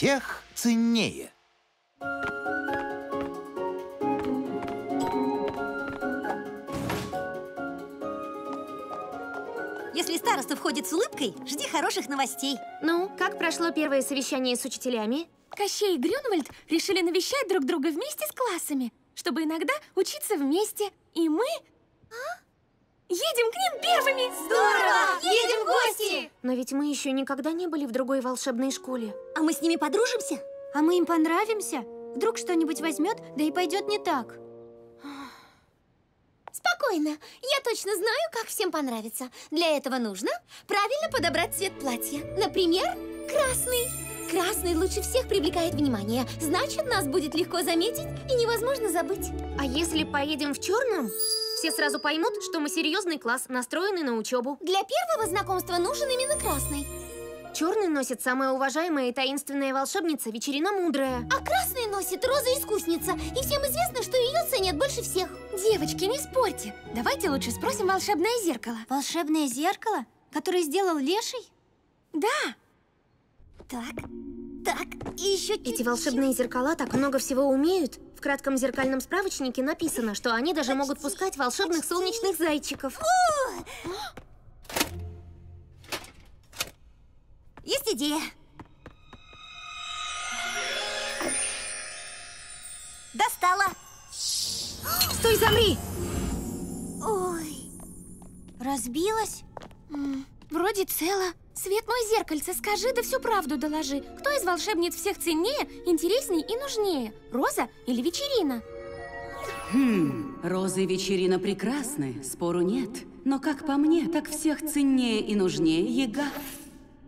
всех ценнее. Если староста входит с улыбкой, жди хороших новостей. Ну, как прошло первое совещание с учителями? Кощей и Грюнвальд решили навещать друг друга вместе с классами, чтобы иногда учиться вместе. И мы... А? Едем к ним первыми! Здорово! Едем в гости! Но ведь мы еще никогда не были в другой волшебной школе. А мы с ними подружимся? А мы им понравимся? Вдруг что-нибудь возьмет, да и пойдет не так. Спокойно. Я точно знаю, как всем понравится. Для этого нужно правильно подобрать цвет платья. Например, красный. Красный лучше всех привлекает внимание. Значит, нас будет легко заметить и невозможно забыть. А если поедем в черном, все сразу поймут, что мы серьезный класс, настроенный на учебу. Для первого знакомства нужен именно красный. Черный носит самая уважаемая и таинственная волшебница Вечерина Мудрая. А красный носит Роза-искусница. И всем известно, что ее ценят больше всех. Девочки, не спорьте. Давайте лучше спросим волшебное зеркало. Волшебное зеркало? Которое сделал Леший? Да. Так, так, и еще Эти волшебные зеркала так много всего умеют. В кратком зеркальном справочнике написано, что они даже могут пускать волшебных солнечных зайчиков. Есть идея. Достала. Стой, замри! Ой, разбилась? Вроде цело. Свет мой зеркальце, скажи, да всю правду доложи. Кто из волшебниц всех ценнее, интересней и нужнее? Роза или Вечерина? Хм, Роза и Вечерина прекрасны, спору нет. Но как по мне, так всех ценнее и нужнее Ега.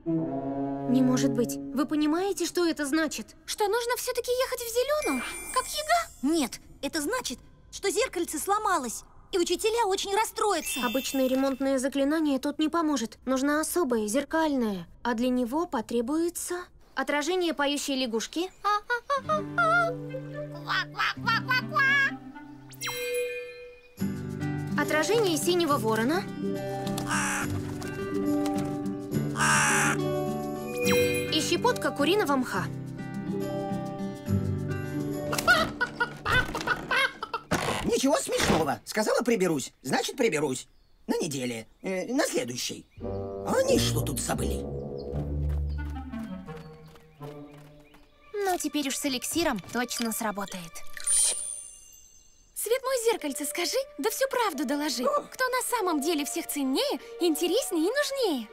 Не может быть. Вы понимаете, что это значит? Что нужно все-таки ехать в зеленую, как Ега? Нет, это значит, что зеркальце сломалось, и учителя очень расстроятся. Обычное ремонтное заклинание тут не поможет. Нужно особое, зеркальное. А для него потребуется... Отражение поющей лягушки. Отражение синего ворона. И щепотка куриного мха. Ничего смешного. Сказала приберусь, значит приберусь. На неделе, э, на следующей. А они что тут забыли? Ну, теперь уж с эликсиром точно сработает. Свет мой зеркальце, скажи, да всю правду доложи. Кто на самом деле всех ценнее, интереснее и нужнее?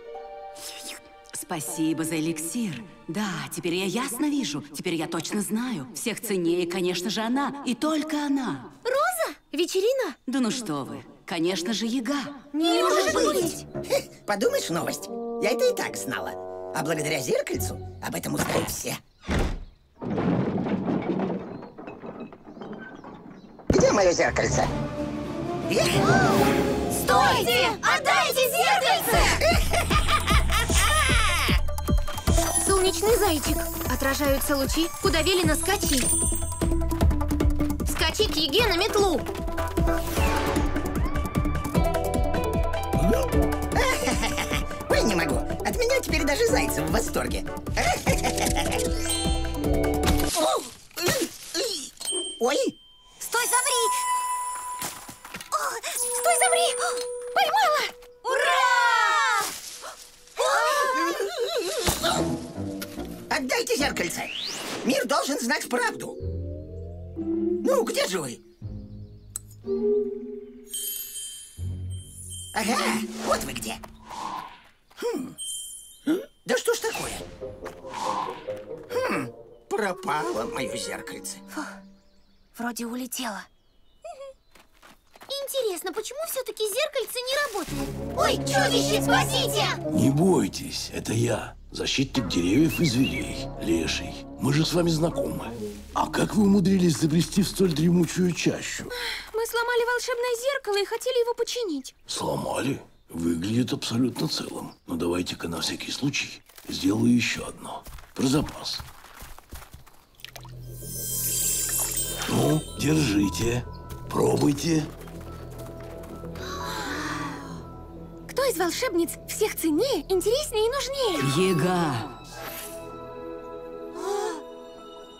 Спасибо за эликсир. Да, теперь я ясно вижу. Теперь я точно знаю. Всех ценнее, конечно же, она. И только она. Вечерина? Да ну что вы. Конечно же, Ега. Не, может быть! Хе, подумаешь, новость. Я это и так знала. А благодаря зеркальцу об этом узнают все. Где мое зеркальце? Эх, Стойте! Отдайте зеркальце! Солнечный зайчик. Отражаются лучи, куда велено скачи. Скачи к Еге на метлу. Ой, не могу. От меня теперь даже зайцы в восторге. Ой, Стой, замри! О, стой, замри! Поймала! Ура! отдайте зеркальце. Мир должен знать правду. Ну, где же вы? Ага, вот вы где. Хм. Да что ж такое? Хм, пропало мое зеркальце. Вроде улетела. Интересно, почему все-таки зеркальце не работает? Ой, чудище, спасите! Не бойтесь, это я, защитник деревьев и зверей, Леший. Мы же с вами знакомы. А как вы умудрились забрести в столь дремучую чащу? Мы сломали волшебное зеркало и хотели его починить. Сломали? Выглядит абсолютно целым. Но давайте-ка на всякий случай сделаю еще одно. Про запас. Ну, держите. Пробуйте. Кто из волшебниц всех ценнее, интереснее и нужнее? Ега.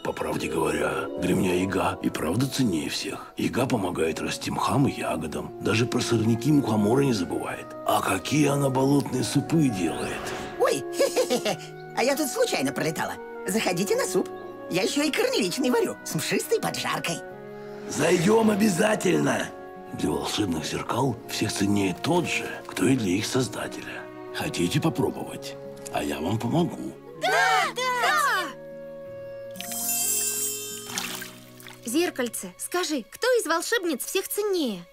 По правде говоря, для меня яга и правда ценнее всех. Яга помогает расти мхам и ягодам. Даже про сорняки мухомора не забывает. А какие она болотные супы делает. Ой. А я тут случайно пролетала. Заходите на суп. Я еще и корневичный варю с мшистой поджаркой. Зайдем обязательно! Для волшебных зеркал всех ценнее тот же, кто и для их создателя. Хотите попробовать? А я вам помогу. Зеркальце, скажи, кто из волшебниц всех ценнее?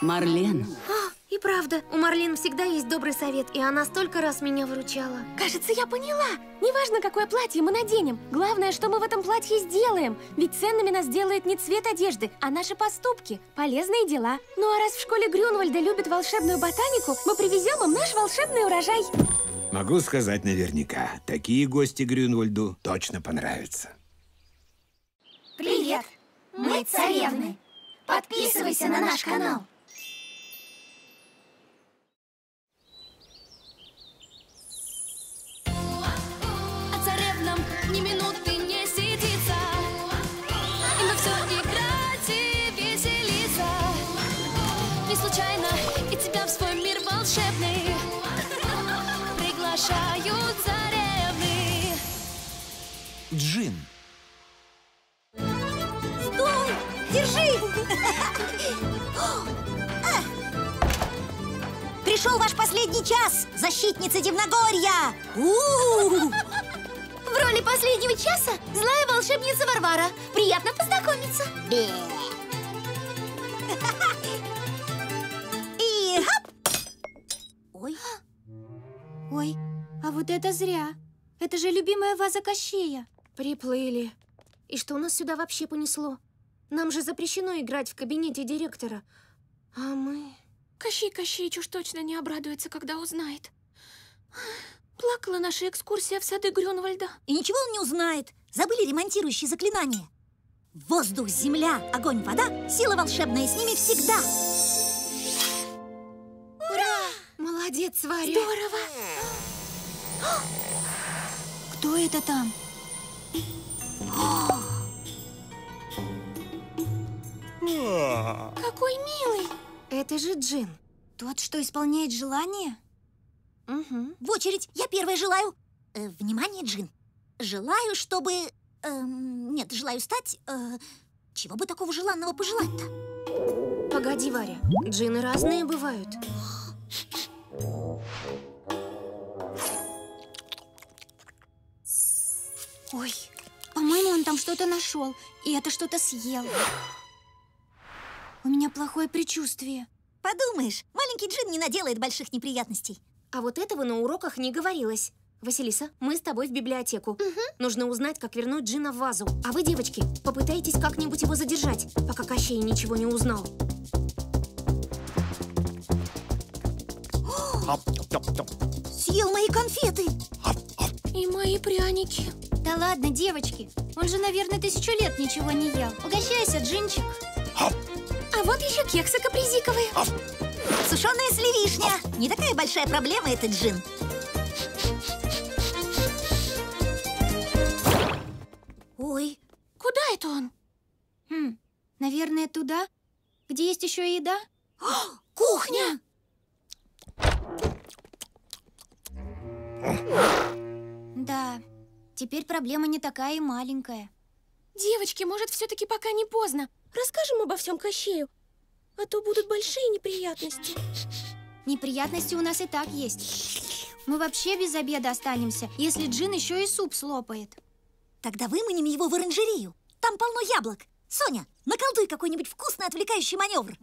Марлен, А, и правда, у Марлин всегда есть добрый совет, и она столько раз меня выручала. Кажется, я поняла. Неважно, какое платье мы наденем. Главное, что мы в этом платье сделаем. Ведь ценными нас делает не цвет одежды, а наши поступки, полезные дела. Ну а раз в школе Грюнвальда любят волшебную ботанику, мы привезем им наш волшебный урожай. Могу сказать наверняка, такие гости Грюнвальду точно понравятся. Привет! Мы царевны. Подписывайся на наш канал. Царевнам ни минуты не сидится И на все играть и веселиться Не случайно и тебя в свой мир волшебный Приглашают царевны Джин. Час, защитница Дивногорья! В роли последнего часа злая волшебница Варвара. Приятно познакомиться. Бе. И хоп! Ой, Ой, а вот это зря. Это же любимая ваза Кощея. Приплыли. И что нас сюда вообще понесло? Нам же запрещено играть в кабинете директора. А мы... Кощей Кощеич уж точно не обрадуется, когда узнает. Плакала наша экскурсия в сады Грюнвальда. и ничего он не узнает. Забыли ремонтирующие заклинания. Воздух, земля, огонь, вода, сила волшебная с ними всегда. Молодец, Варя. Здорово! Кто это там? Какой милый! Это же Джин. Тот, что исполняет желание? Угу. В очередь, я первая желаю. Э, внимание, Джин. Желаю, чтобы... эм, нет, желаю стать... э, чего бы такого желанного пожелать-то? Погоди, Варя. Джины разные бывают. Ой, по-моему, он там что-то нашел, и это что-то съел. У меня плохое предчувствие. Подумаешь, маленький Джин не наделает больших неприятностей. А вот этого на уроках не говорилось. Василиса, мы с тобой в библиотеку. Нужно узнать, как вернуть Джина в вазу. А вы, девочки, попытайтесь как-нибудь его задержать, пока Кощей ничего не узнал. Съел мои конфеты. И мои пряники. Да ладно, девочки. Он же, наверное, тысячу лет ничего не ел. Угощайся, Джинчик. А вот еще кексы капризиковые. Сушеная сливишня. Не такая большая проблема этот Джин. Ой, Куда это он? Хм, наверное, туда, где есть еще и еда? кухня! Да, теперь проблема не такая и маленькая. Девочки, может, все-таки пока не поздно. Расскажем обо всем Кощею. А то будут большие неприятности. Неприятности у нас и так есть. Мы вообще без обеда останемся, если Джин еще и суп слопает. Тогда выманим его в оранжерею. Там полно яблок. Соня, наколдуй какой-нибудь вкусный отвлекающий маневр.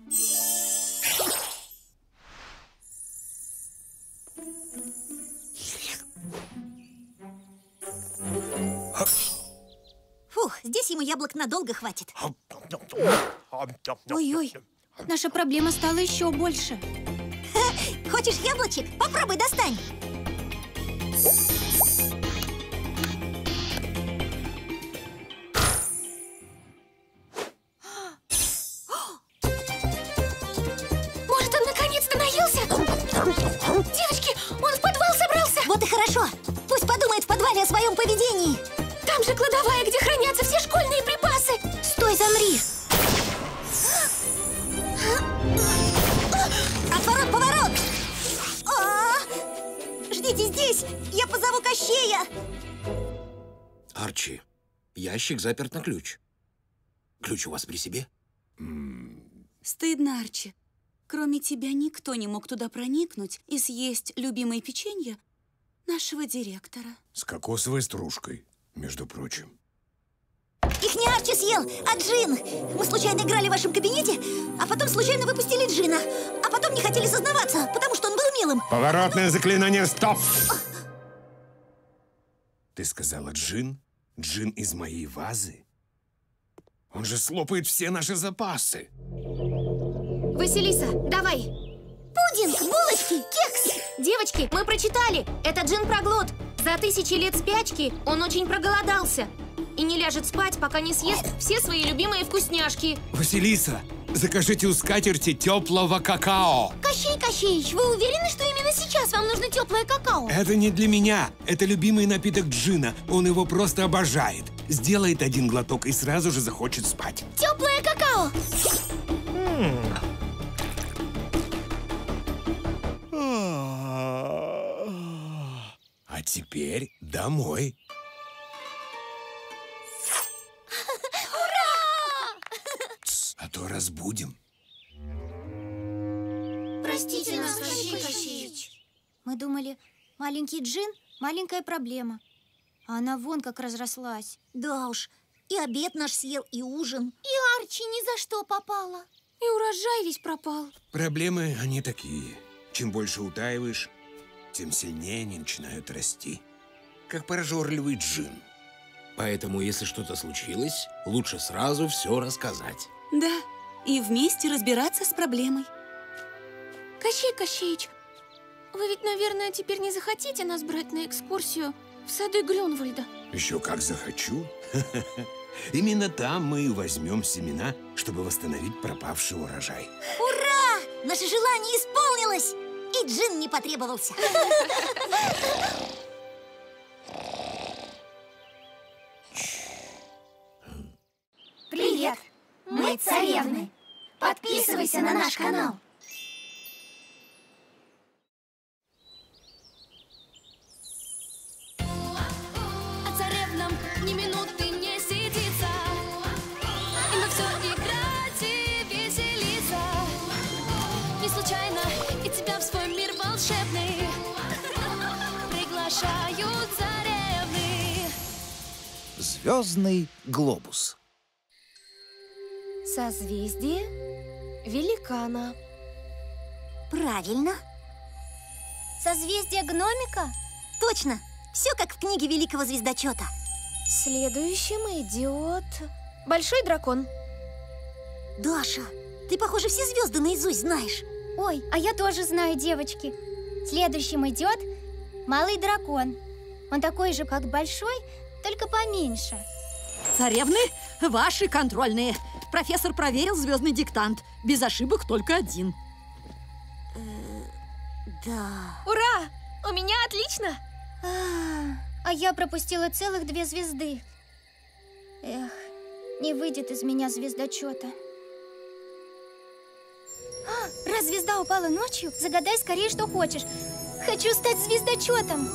Фух, здесь ему яблок надолго хватит. Ой-ой, наша проблема стала еще больше. Хочешь яблочек? Попробуй достань. Ящик заперт на ключ. Ключ у вас при себе? Стыдно, Арчи. Кроме тебя никто не мог туда проникнуть и съесть любимое печенье нашего директора. С кокосовой стружкой, между прочим. Их не Арчи съел, а Джин! Мы случайно играли в вашем кабинете, а потом случайно выпустили Джина. А потом не хотели сознаваться, потому что он был милым. Поворотное заклинание «Стоп!» Ты сказала джин? Джин из моей вазы? Он же слопает все наши запасы. Василиса, давай! Пудинг, булочки, кекс! Девочки, мы прочитали! Это джин проглот. За тысячи лет спячки он очень проголодался. И не ляжет спать, пока не съест все свои любимые вкусняшки. Василиса, закажите у скатерти теплого какао. Кощей Кощеич, вы уверены, что именно сейчас вам нужно теплое какао? Это не для меня. Это любимый напиток Джина. Он его просто обожает. Сделает один глоток и сразу же захочет спать. Теплое какао! А теперь домой. А то разбудим. Простите нас, Кощей Кощеич. Мы думали, маленький джин – маленькая проблема. А она вон как разрослась. Да уж, и обед наш съел, и ужин. И Арчи ни за что попала. И урожай весь пропал. Проблемы, они такие. Чем больше утаиваешь, тем сильнее они начинают расти. Как прожорливый джин. Поэтому, если что-то случилось, лучше сразу все рассказать. Да, и вместе разбираться с проблемой. Кощей Кощеич, вы ведь, наверное, теперь не захотите нас брать на экскурсию в сады Грюнвальда? Еще как захочу. Именно там мы и возьмем семена, чтобы восстановить пропавший урожай. Ура! Наше желание исполнилось! И Джин не потребовался. Привет! Мы царевны. Подписывайся на наш канал. А царевнам ни минуты не сидится И на все играть и веселиться Не случайно и тебя в свой мир волшебный Приглашают царевны Звездный глобус. Созвездие великана. Правильно. Созвездие гномика? Точно. Все как в книге Великого Звездочета. Следующим идет большой дракон. Даша, ты, похоже, все звезды наизусть знаешь. Ой, а я тоже знаю, девочки. Следующим идет малый дракон. Он такой же, как большой, только поменьше. Царевны, ваши контрольные. Профессор проверил звездный диктант. Без ошибок только один. Да. Ура! У меня отлично! А, а я пропустила целых две звезды. Эх, не выйдет из меня звездочета. А, раз звезда упала ночью, загадай скорее, что хочешь. Хочу стать звездочетом.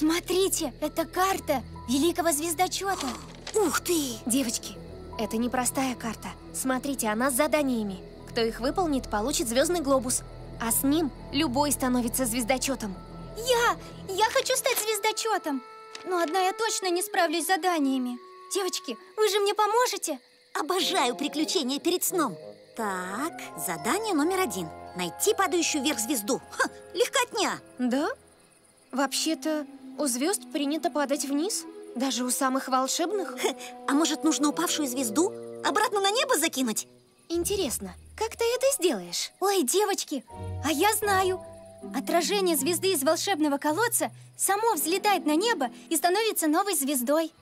Смотрите, это карта великого звездочета. Ух ты! Девочки, это непростая карта. Смотрите, она с заданиями. Кто их выполнит, получит звездный глобус. А с ним любой становится звездочетом. Я! Я хочу стать звездочетом! Но одна я точно не справлюсь с заданиями. Девочки, вы же мне поможете? Обожаю приключения перед сном. Так, задание номер один. Найти падающую вверх звезду. Ха, легкотня. Да? Вообще-то, у звезд принято падать вниз. Даже у самых волшебных. А может, нужно упавшую звезду обратно на небо закинуть? Интересно, как ты это сделаешь? Ой, девочки, а я знаю. Отражение звезды из волшебного колодца само взлетает на небо и становится новой звездой.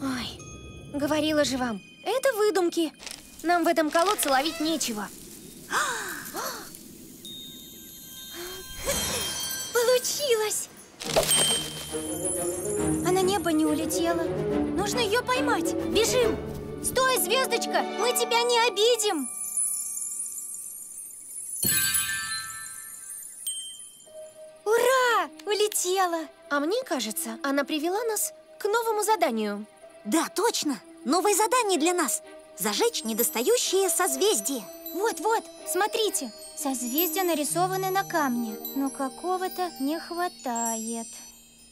Ой, говорила же вам, это выдумки. Нам в этом колодце ловить нечего. Получилось! А на небо не улетела. Нужно ее поймать. Бежим! Стой, звездочка, мы тебя не обидим. Ура! Улетела. А мне кажется, она привела нас к новому заданию. Да, точно. Новое задание для нас. Зажечь недостающее созвездие. Вот-вот, смотрите. Созвездия нарисованы на камне, но какого-то не хватает.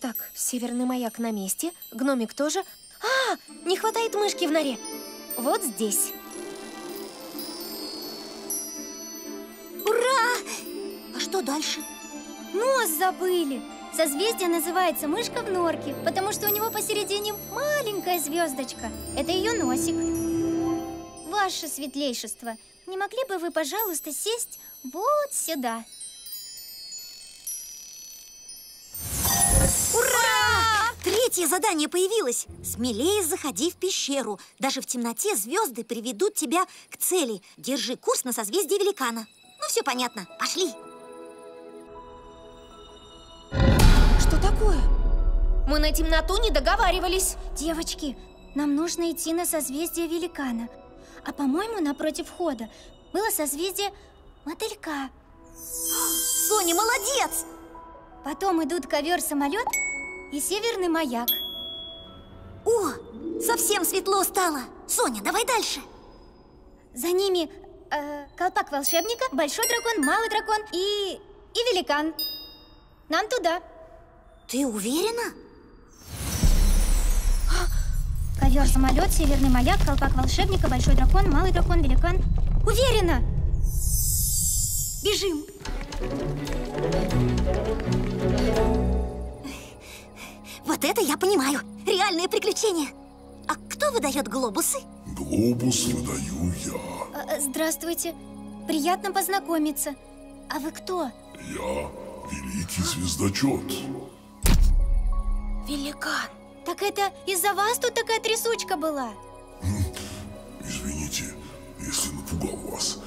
Так, северный маяк на месте, гномик тоже. А, не хватает мышки в норе. Вот здесь. Ура! А что дальше? Нос забыли. Созвездие называется мышка в норке, потому что у него посередине маленькая звездочка. Это ее носик. Ваше светлейшество, не могли бы вы, пожалуйста, сесть вот сюда? Ура! Третье задание появилось. Смелее заходи в пещеру. Даже в темноте звезды приведут тебя к цели. Держи курс на созвездие великана. Ну, все понятно. Пошли. Что такое? Мы на темноту не договаривались. Девочки, нам нужно идти на созвездие великана. А по-моему, напротив входа было созвездие мотылька. Соня, молодец! Потом идут ковер-самолет и северный маяк. О, совсем светло стало. Соня, давай дальше. За ними э, колпак волшебника, большой дракон, малый дракон и, и великан. Нам туда. Ты уверена? Ковер-самолет, северный маяк, колпак волшебника, большой дракон, малый дракон, великан. Уверена! Бежим! Вот это я понимаю. Реальные приключения. А кто выдает глобусы? Глобус выдаю я. Э, Здравствуйте. Приятно познакомиться. А вы кто? Я великий звездочет. Великан. Так это из-за вас тут такая трясучка была? Извините, если напугал вас.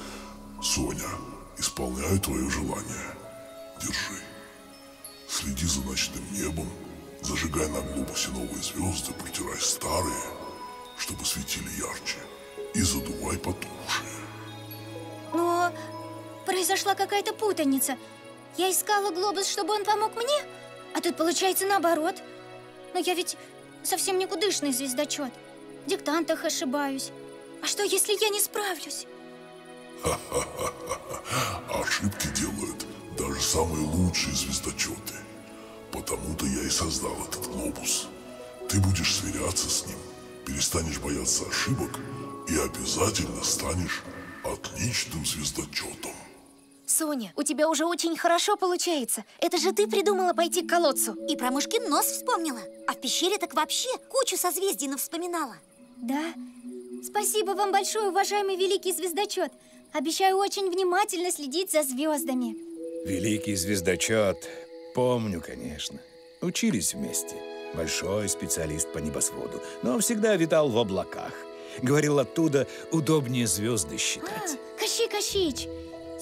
Соня, исполняю твое желание. Держи. Следи за ночным небом, зажигай на глобусе новые звезды, протирай старые, чтобы светили ярче, и задувай потухшие. Но произошла какая-то путаница. Я искала глобус, чтобы он помог мне, а тут получается наоборот. Но я ведь совсем никудышный звездочет. В диктантах ошибаюсь. А что, если я не справлюсь? Ошибки делают даже самые лучшие звездочеты. Потому-то я и создал этот глобус. Ты будешь сверяться с ним, перестанешь бояться ошибок и обязательно станешь отличным звездочетом. Соня, у тебя уже очень хорошо получается. Это же ты придумала пойти к колодцу. И про мышкин нос вспомнила. А в пещере так вообще кучу созвездий навспоминала. Да? Спасибо вам большое, уважаемый великий звездочет. Обещаю очень внимательно следить за звездами. Великий звездочет. Помню, конечно. Учились вместе. Большой специалист по небосводу, но всегда витал в облаках. Говорил, оттуда удобнее звезды считать. А, Кощей Кощеич,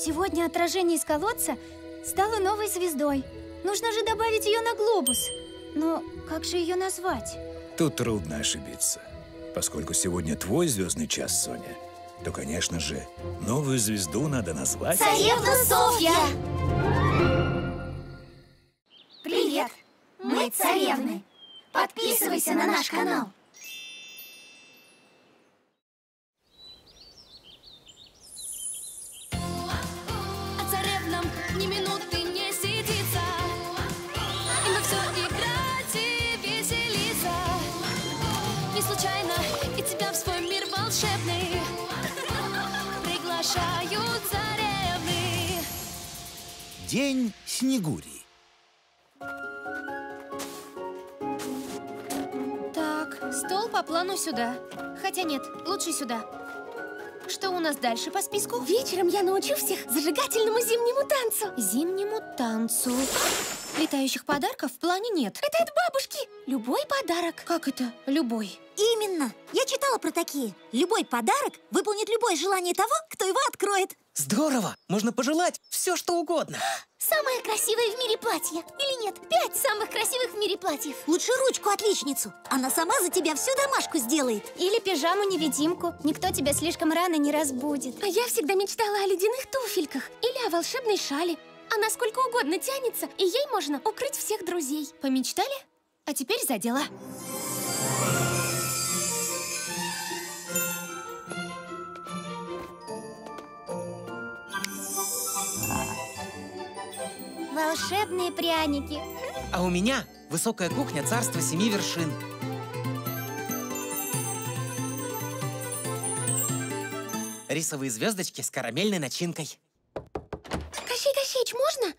сегодня отражение из колодца стало новой звездой. Нужно же добавить ее на глобус. Но как же ее назвать? Тут трудно ошибиться. Поскольку сегодня твой звездный час, Соня, то, конечно же, новую звезду надо назвать... Царевна Софья! Привет! Мы царевны. Подписывайся на наш канал. День Снегури. Так, стол по плану сюда. Хотя нет, лучше сюда. Что у нас дальше по списку? Вечером я научу всех зажигательному зимнему танцу. Зимнему танцу. Летающих подарков в плане нет. Это от бабушки. Любой подарок. Как это любой? Именно. Я читала про такие. Любой подарок выполнит любое желание того, кто его откроет. Здорово! Можно пожелать все, что угодно. Самое красивое в мире платье. Или нет, пять самых красивых в мире платьев. Лучше ручку-отличницу. Она сама за тебя всю домашку сделает. Или пижаму-невидимку. Никто тебя слишком рано не разбудит. А я всегда мечтала о ледяных туфельках или о волшебной шале. Она сколько угодно тянется, и ей можно укрыть всех друзей. Помечтали? А теперь за дело. Волшебные пряники. А у меня высокая кухня царства семи вершин. Рисовые звездочки с карамельной начинкой. Кощей Кощеич, можно?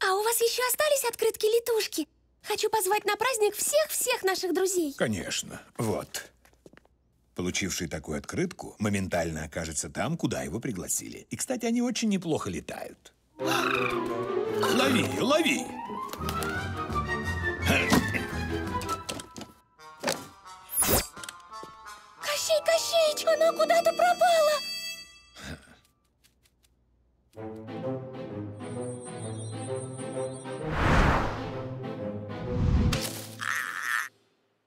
А у вас еще остались открытки-летушки? Хочу позвать на праздник всех-всех наших друзей. Конечно. Вот. Получивший такую открытку моментально окажется там, куда его пригласили. И, кстати, они очень неплохо летают. Лови, лови! Кощей Кощеич, она куда-то пропала.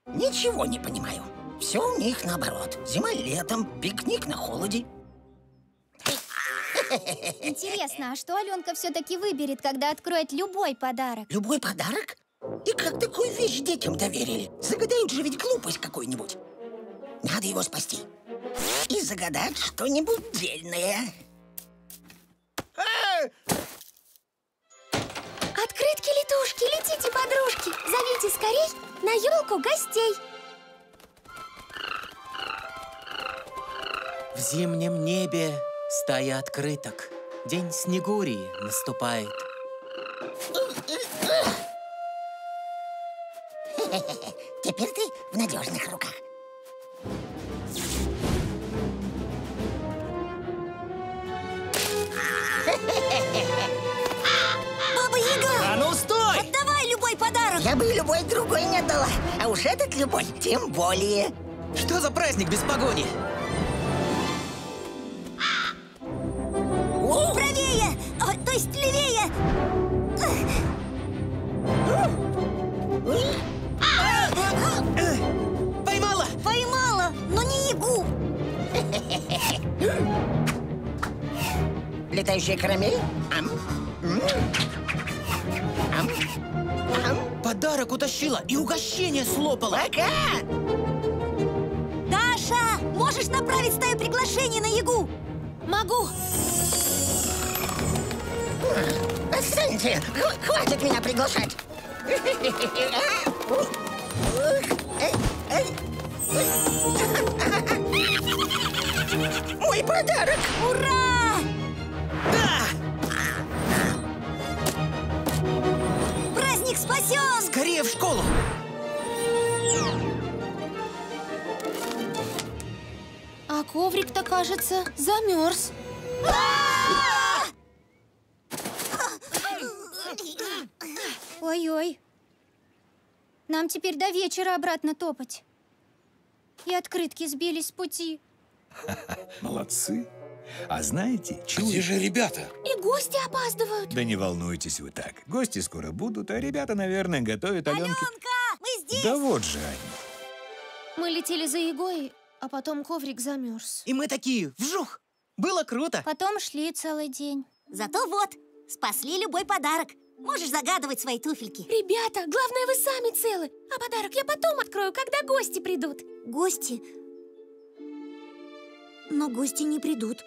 Ничего не понимаю. Все у них наоборот. Зима летом, пикник на холоде. Интересно, а что Аленка все-таки выберет, когда откроет любой подарок? Любой подарок? И как такую вещь детям доверили? Загадают же ведь глупость какую-нибудь. Надо его спасти. И загадать что-нибудь дельное. Открытки-летушки, летите, подружки. Зовите скорей на елку гостей. В зимнем небе стая открыток. День Снегурии наступает. Теперь ты в надежных руках. Баба Яга! А ну стой! Отдавай любой подарок! Я бы и любой другой не отдала. А уж этот любой тем более. Что за праздник без погони? Летающая карамель? Ам. Ам. Ам. Подарок утащила и угощение слопала. Пока! Даша, можешь направить стаю приглашений на ягу? Могу. Отстаньте! Хватит меня приглашать! Мой подарок! Ура! Спасен! Скорее в школу! А коврик-то, кажется, замерз. Ой-ой. Нам теперь до вечера обратно топать. И открытки сбились с пути. Молодцы. А знаете, чего? Где же ребята? И гости опаздывают. Да не волнуйтесь вы так. Гости скоро будут, а ребята, наверное, готовят Аленке... Аленка, мы здесь! Да вот же они. Мы летели за Егой, а потом коврик замерз. И мы такие, вжух! Было круто! Потом шли целый день. Зато вот, спасли любой подарок. Можешь загадывать свои туфельки. Ребята, главное, вы сами целы. А подарок я потом открою, когда гости придут. Гости? Но гости не придут.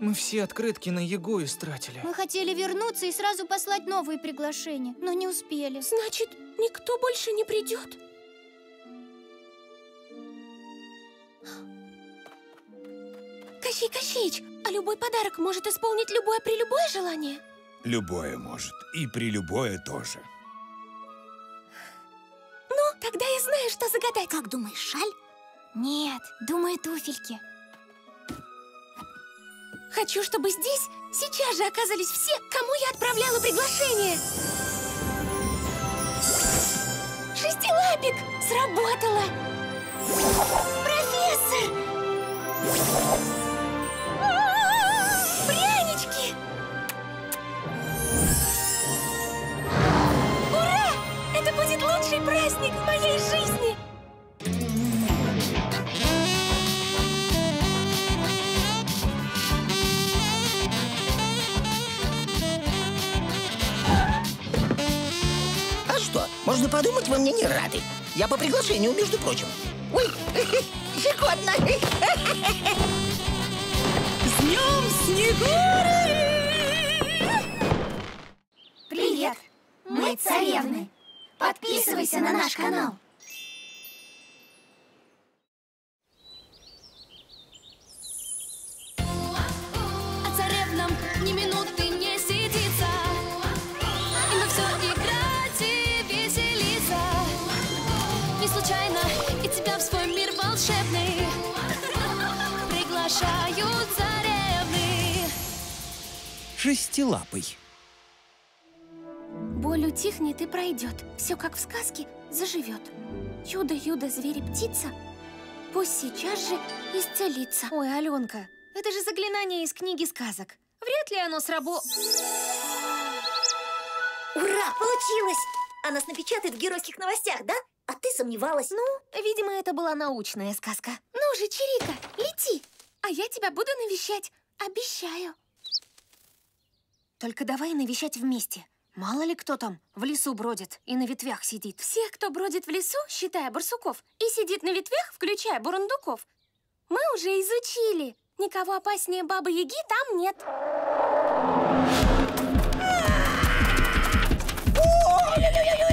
Мы все открытки на Егу истратили. Мы хотели вернуться и сразу послать новые приглашения, но не успели. Значит, никто больше не придет. Кощей Кощеич, а любой подарок может исполнить любое при любое желание? Любое может. И при любое тоже. Ну, тогда я знаю, что загадать. Как думаешь, шаль? Нет, думаю, туфельки. Хочу, чтобы здесь сейчас же оказались все, кому я отправляла приглашение. Крабик! Сработало! Профессор! Прянички! Ура! Это будет лучший праздник в моей жизни! Можно подумать, вы мне не рады. Я по приглашению, между прочим. Ой, щекотно. С днем Снегури! Привет! Мы царевны. Подписывайся на наш канал. Шестилапый. Боль утихнет и пройдет. Все как в сказке заживет. Чудо-юдо звери-птица пусть сейчас же исцелится. Ой, Аленка, это же заклинание из книги сказок. Вряд ли оно срабо... Ура, получилось! А нас напечатают в геройских новостях, да? А ты сомневалась? Ну, видимо, это была научная сказка. Ну же, Чирика, лети, а я тебя буду навещать. Обещаю. Только давай навещать вместе. Мало ли кто там в лесу бродит и на ветвях сидит. Всех, кто бродит в лесу, считая барсуков, и сидит на ветвях, включая бурундуков, мы уже изучили. Никого опаснее Бабы-Яги там нет.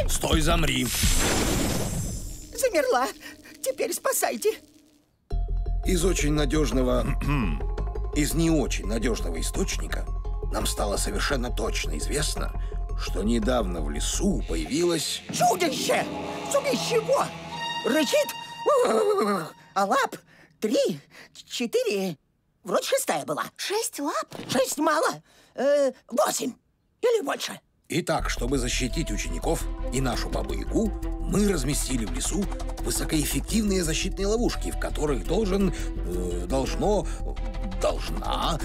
Стой, замри. Замерла. Теперь спасайте. Из очень надежного... из не очень надежного источника нам стало совершенно точно известно, что недавно в лесу появилось... Чудище! Чудище его! Рычит? А лап? Три, четыре... Вроде шестая была. Шесть лап? Шесть мало. Э, восемь. Или больше. Итак, чтобы защитить учеников и нашу бабу-ягу, мы разместили в лесу высокоэффективные защитные ловушки, в которых должен... э, должно... должна...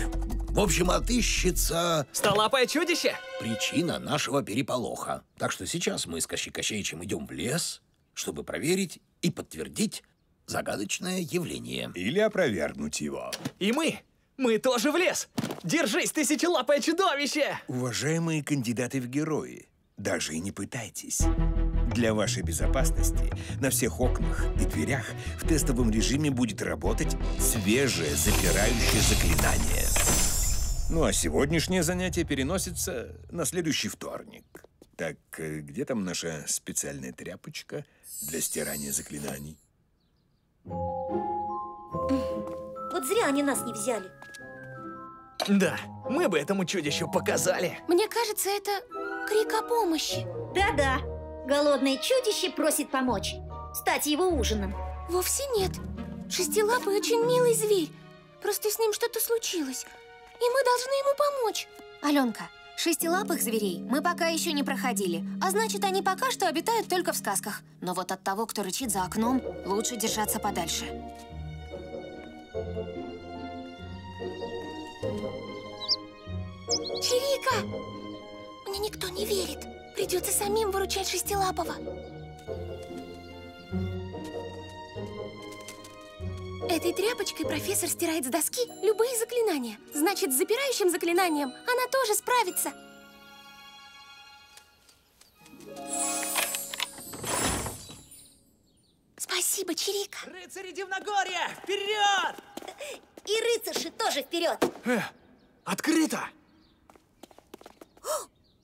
В общем, отыщется... Столапое чудище? Причина нашего переполоха. Так что сейчас мы с Кощей Кощеичем идем в лес, чтобы проверить и подтвердить загадочное явление. Или опровергнуть его. И мы? Мы тоже в лес! Держись, тысячелапое чудовище! Уважаемые кандидаты в герои, даже и не пытайтесь. Для вашей безопасности на всех окнах и дверях в тестовом режиме будет работать свежее запирающее заклинание. Ну а сегодняшнее занятие переносится на следующий вторник. Так, э, где там наша специальная тряпочка для стирания заклинаний? Вот зря они нас не взяли. Да, мы бы этому чудищу показали. Мне кажется, это крик о помощи. Да-да. Голодное чудище просит помочь. Стать его ужином. Вовсе нет. Шестилапый очень милый зверь. Просто с ним что-то случилось. И мы должны ему помочь. Аленка, шестилапых зверей мы пока еще не проходили, а значит, они пока что обитают только в сказках. Но вот от того, кто рычит за окном, лучше держаться подальше. Чирика! Мне никто не верит. Придется самим выручать Шестилапого. Этой тряпочкой профессор стирает с доски любые заклинания. Значит, с запирающим заклинанием она тоже справится. Спасибо, Чирика. Рыцари Дивногорья, вперед! И рыцарши тоже вперед. Э, открыто!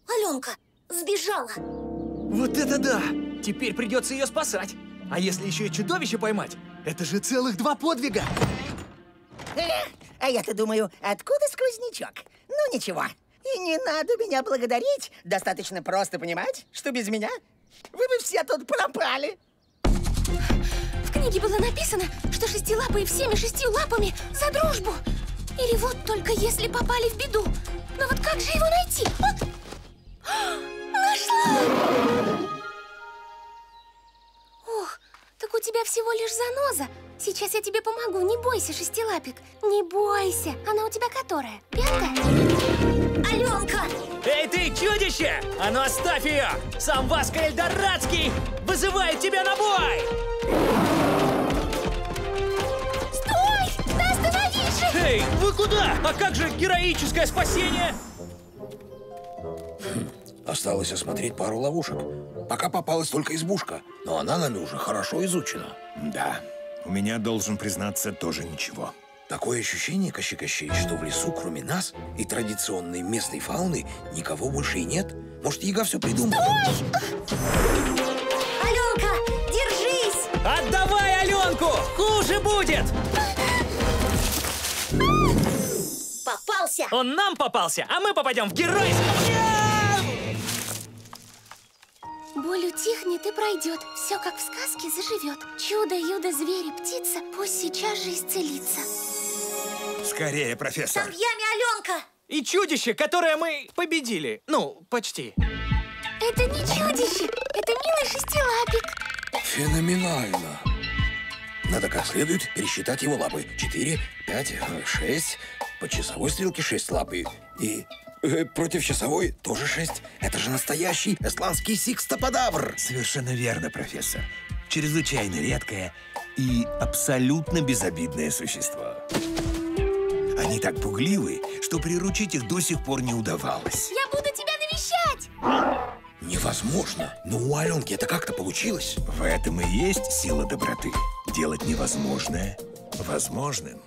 Аленка, сбежала. Вот это да! Теперь придется ее спасать. А если еще и чудовище поймать, это же целых два подвига. Эх, а я-то думаю, откуда сквознячок? Ну ничего. И не надо меня благодарить. Достаточно просто понимать, что без меня вы бы все тут пропали. В книге было написано, что шестилапые всеми шестью лапами за дружбу. Или вот только если попали в беду. Но вот как же его найти? Вот. Нашла! Всего лишь заноза. Сейчас я тебе помогу, не бойся, шестилапик. Не бойся. Она у тебя которая? Пятая? Аленка! Эй ты, чудище! А ну оставь ее! Сам Васка Эльдорадский вызывает тебя на бой! Стой! Да остановись же! Эй, вы куда? А как же героическое спасение? Осталось осмотреть пару ловушек. Пока попалась только избушка, но она нами уже хорошо изучена. Да, у меня, должен признаться, тоже ничего. Такое ощущение, Кощи-Кощей, что в лесу, кроме нас и традиционной местной фауны, никого больше и нет. Может, Яга все придумала? Аленка, держись! Отдавай Аленку! Хуже будет! Попался! Он нам попался, а мы попадем в геройскую... Боль утихнет и пройдет. Все как в сказке заживет. Чудо, юдо, звери, птица, пусть сейчас же исцелится. Скорее, профессор. Там в яме Аленка! И чудище, которое мы победили. Ну, почти. Это не чудище, это милый шестилапик. Феноменально. Надо как следует пересчитать его лапы. Четыре, пять, э, шесть. По часовой стрелке шесть лапы. И э, против часовой тоже шесть. Это же настоящий эсландский сикстоподавр. Совершенно верно, профессор. Чрезвычайно редкое и абсолютно безобидное существо. Они так пугливы, что приручить их до сих пор не удавалось. Я буду тебя навещать. Невозможно. Но у Аленки это как-то получилось. В этом и есть сила доброты. Делать невозможное возможным.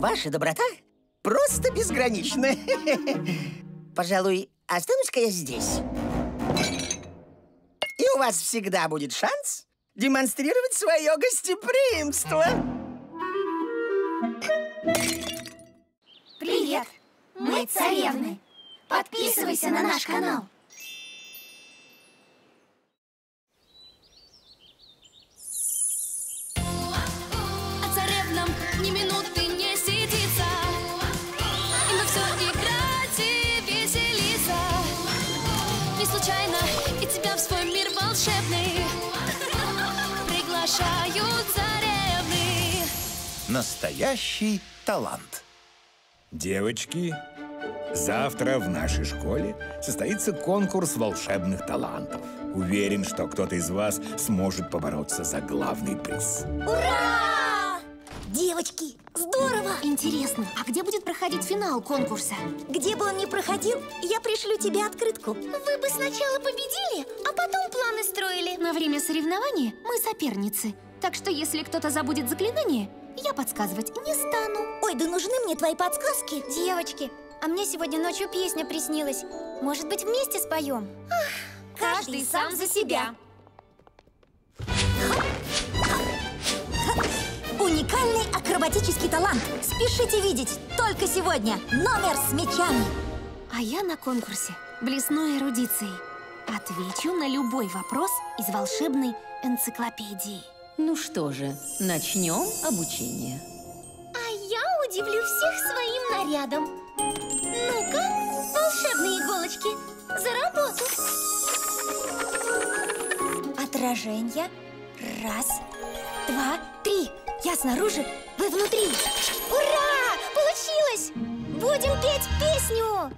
Ваша доброта просто безгранична. Пожалуй, останусь-ка я здесь. И у вас всегда будет шанс демонстрировать свое гостеприимство. Привет! Мы царевны. Подписывайся на наш канал. Настоящий талант. Девочки, завтра в нашей школе состоится конкурс волшебных талантов. Уверен, что кто-то из вас сможет побороться за главный приз. Ура! Девочки, здорово! Интересно, а где будет проходить финал конкурса? Где бы он ни проходил, я пришлю тебе открытку. Вы бы сначала победили, а потом планы строили. На время соревнования мы соперницы. Так что если кто-то забудет заклинание, я подсказывать не стану. Ой, да нужны мне твои подсказки. Девочки, а мне сегодня ночью песня приснилась. Может быть, вместе споем? Каждый сам за себя. Уникальный акробатический талант. Спешите видеть только сегодня. Номер с мечами. А я на конкурсе блесной эрудицией. Отвечу на любой вопрос из волшебной энциклопедии. Ну что же, начнем обучение. А я удивлю всех своим нарядом. Ну-ка, волшебные иголочки, за работу. Отражение. Раз, два, три. Я снаружи, вы внутри. Ура! Получилось! Будем петь песню!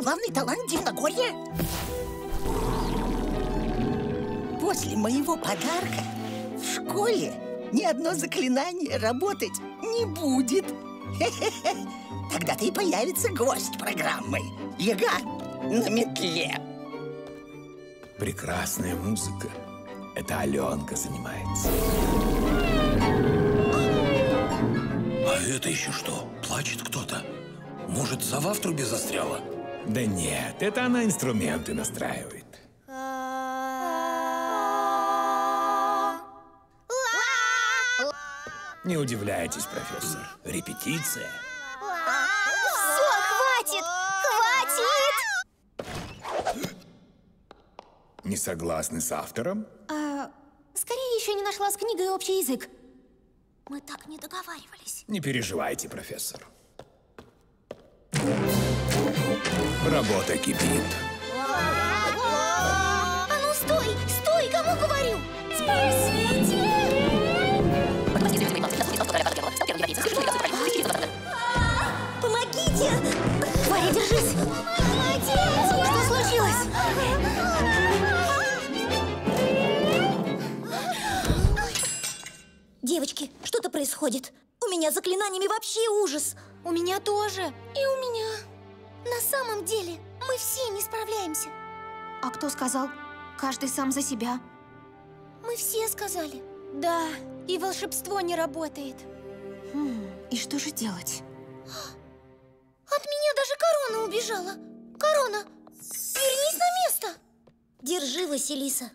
Главный талант Дивногорья? После моего подарка в школе ни одно заклинание работать не будет. Тогда-то и появится гость программы. Яга на метле. Прекрасная музыка. Это Аленка занимается. А это еще что? Плачет кто-то? Может, сова в трубе застряла? Да нет, это она инструменты настраивает. Не удивляйтесь, профессор. Репетиция. Все, хватит! Хватит! Не согласны с автором? А, скорее еще не нашла с книгой общий язык. Мы так не договаривались. Не переживайте, профессор. Работа кипит. А ну стой, стой, кому говорю? Помогите! Варя, держись! Что случилось? Девочки, что-то происходит. У меня с заклинаниями вообще ужас. У меня тоже. И у меня. На самом деле, мы все не справляемся. А кто сказал? Каждый сам за себя. Мы все сказали. Да, и волшебство не работает. Хм, и что же делать? От меня даже корона убежала. Корона, вернись на место. Держи, Василиса.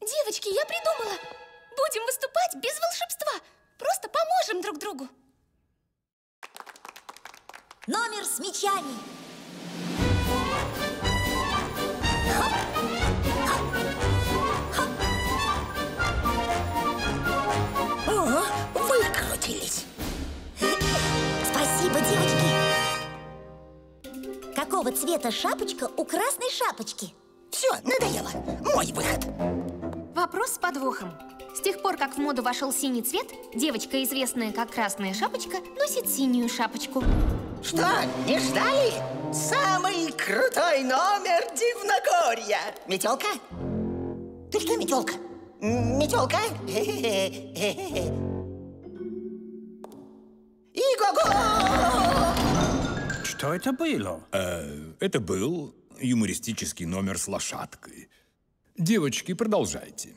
Девочки, я придумала. Будем выступать без волшебства. Просто поможем друг другу. Номер с мечами. О, выкрутились. Спасибо, девочки. Какого цвета шапочка у красной шапочки? Все, надоело. Мой выход. Вопрос с подвохом. С тех пор, как в моду вошел синий цвет, девочка, известная как Красная Шапочка, носит синюю шапочку. Что, не ждали? Самый крутой номер Дивногорья. Метелка? Ты что, метелка? Метелка? Иго-го! Что это было? Э, это был юмористический номер с лошадкой. Девочки, продолжайте.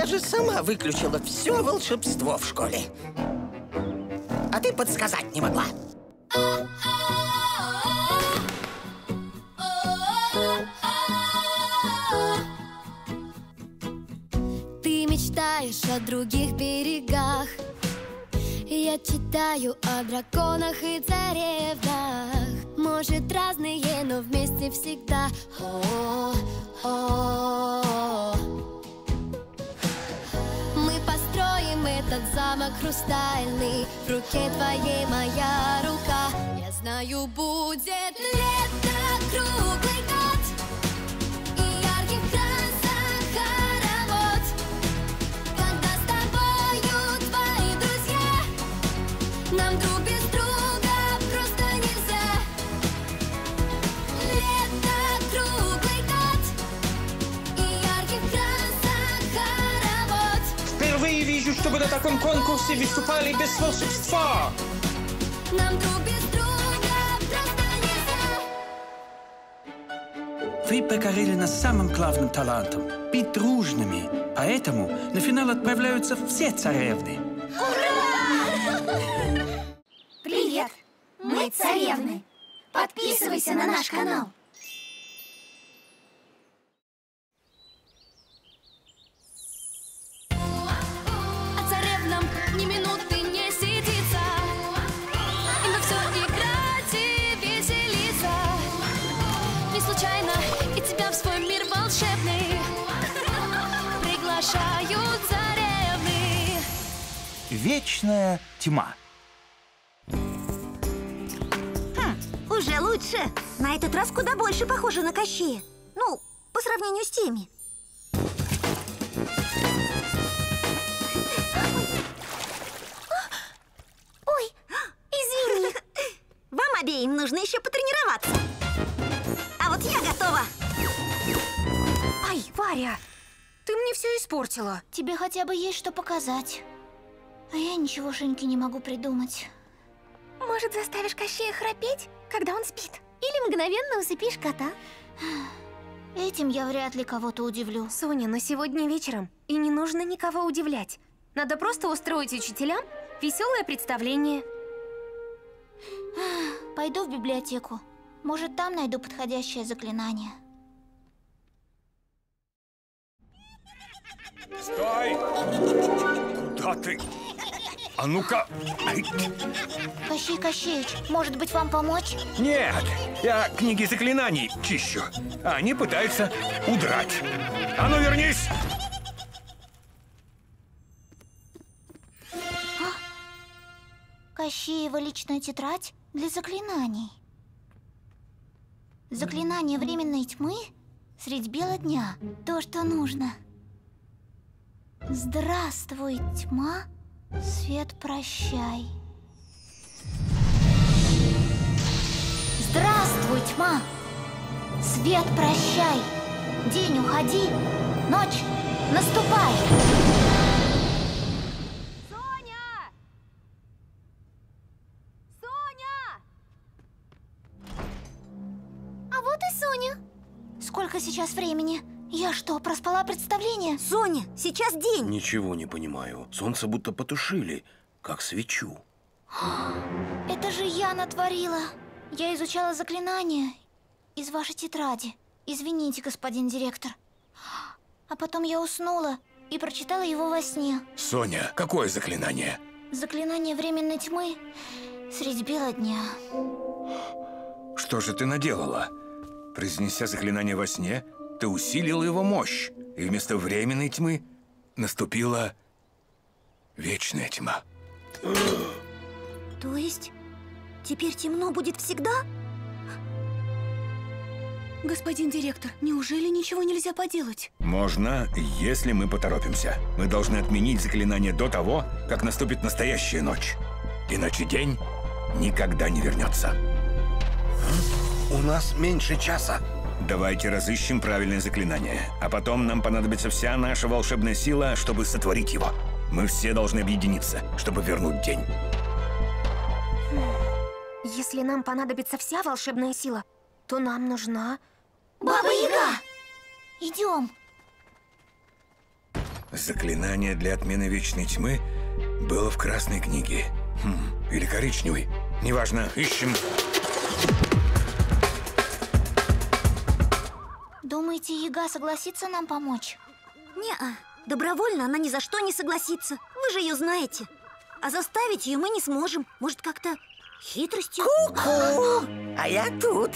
Я же сама выключила все волшебство в школе. А ты подсказать не могла. Ты мечтаешь о других берегах Я читаю о драконах и царевнах Может, разные, но вместе всегда О, о, Мы этот замок хрустальный В руке твоей моя рука. Я знаю, будет лето круглый год чтобы на таком конкурсе выступали без волшебства. Нам друг без друга Вы покорили нас самым главным талантом – быть дружными. Поэтому на финал отправляются все царевны. Привет! Мы царевны. Подписывайся на наш канал. Вечная тьма. Хм, уже лучше. На этот раз куда больше похоже на Кощея. Ну, по сравнению с теми. Ой, извини. Вам обеим нужно еще потренироваться. А вот я готова. Ай, Варя, ты мне все испортила. Тебе хотя бы есть что показать. А я ничегошеньки не могу придумать. Может, заставишь Кощея храпеть, когда он спит? Или мгновенно усыпишь кота? Этим я вряд ли кого-то удивлю. Соня, на сегодня вечером. И не нужно никого удивлять. Надо просто устроить учителям веселое представление. Пойду в библиотеку. Может, там найду подходящее заклинание. Стой! Куда ты? А ну-ка! Кощей Кощеич, может быть, вам помочь? Нет, я книги заклинаний чищу. А они пытаются удрать. А ну вернись! Кощеева личная тетрадь для заклинаний. Заклинание временной тьмы средь бела дня. То, что нужно. Здравствуй, тьма, свет прощай. Здравствуй, тьма, свет прощай. День уходи, ночь наступай. А вот и Соня. Сколько сейчас времени? Я что, проспала представление? Соня, сейчас день. Ничего не понимаю. Солнце будто потушили, как свечу. Это же я натворила. Я изучала заклинание из вашей тетради. Извините, господин директор. А потом я уснула и прочитала его во сне. Соня, какое заклинание? Заклинание временной тьмы средь бела дня. Что же ты наделала? Произнеся заклинание во сне, ты усилила его мощь, и вместо временной тьмы наступила вечная тьма. То есть, теперь темно будет всегда? Господин директор, неужели ничего нельзя поделать? Можно, если мы поторопимся. Мы должны отменить заклинание до того, как наступит настоящая ночь. Иначе день никогда не вернется. У нас меньше часа. Давайте разыщем правильное заклинание. А потом нам понадобится вся наша волшебная сила, чтобы сотворить его. Мы все должны объединиться, чтобы вернуть день. Если нам понадобится вся волшебная сила, то нам нужна... Баба-яга! Идем. Заклинание для отмены вечной тьмы было в красной книге. Хм, или коричневой. Неважно, ищем. Яга согласится нам помочь? Не-а. Добровольно она ни за что не согласится. Вы же ее знаете. А заставить ее мы не сможем. Может, как-то хитростью? Ку-ку! А я тут.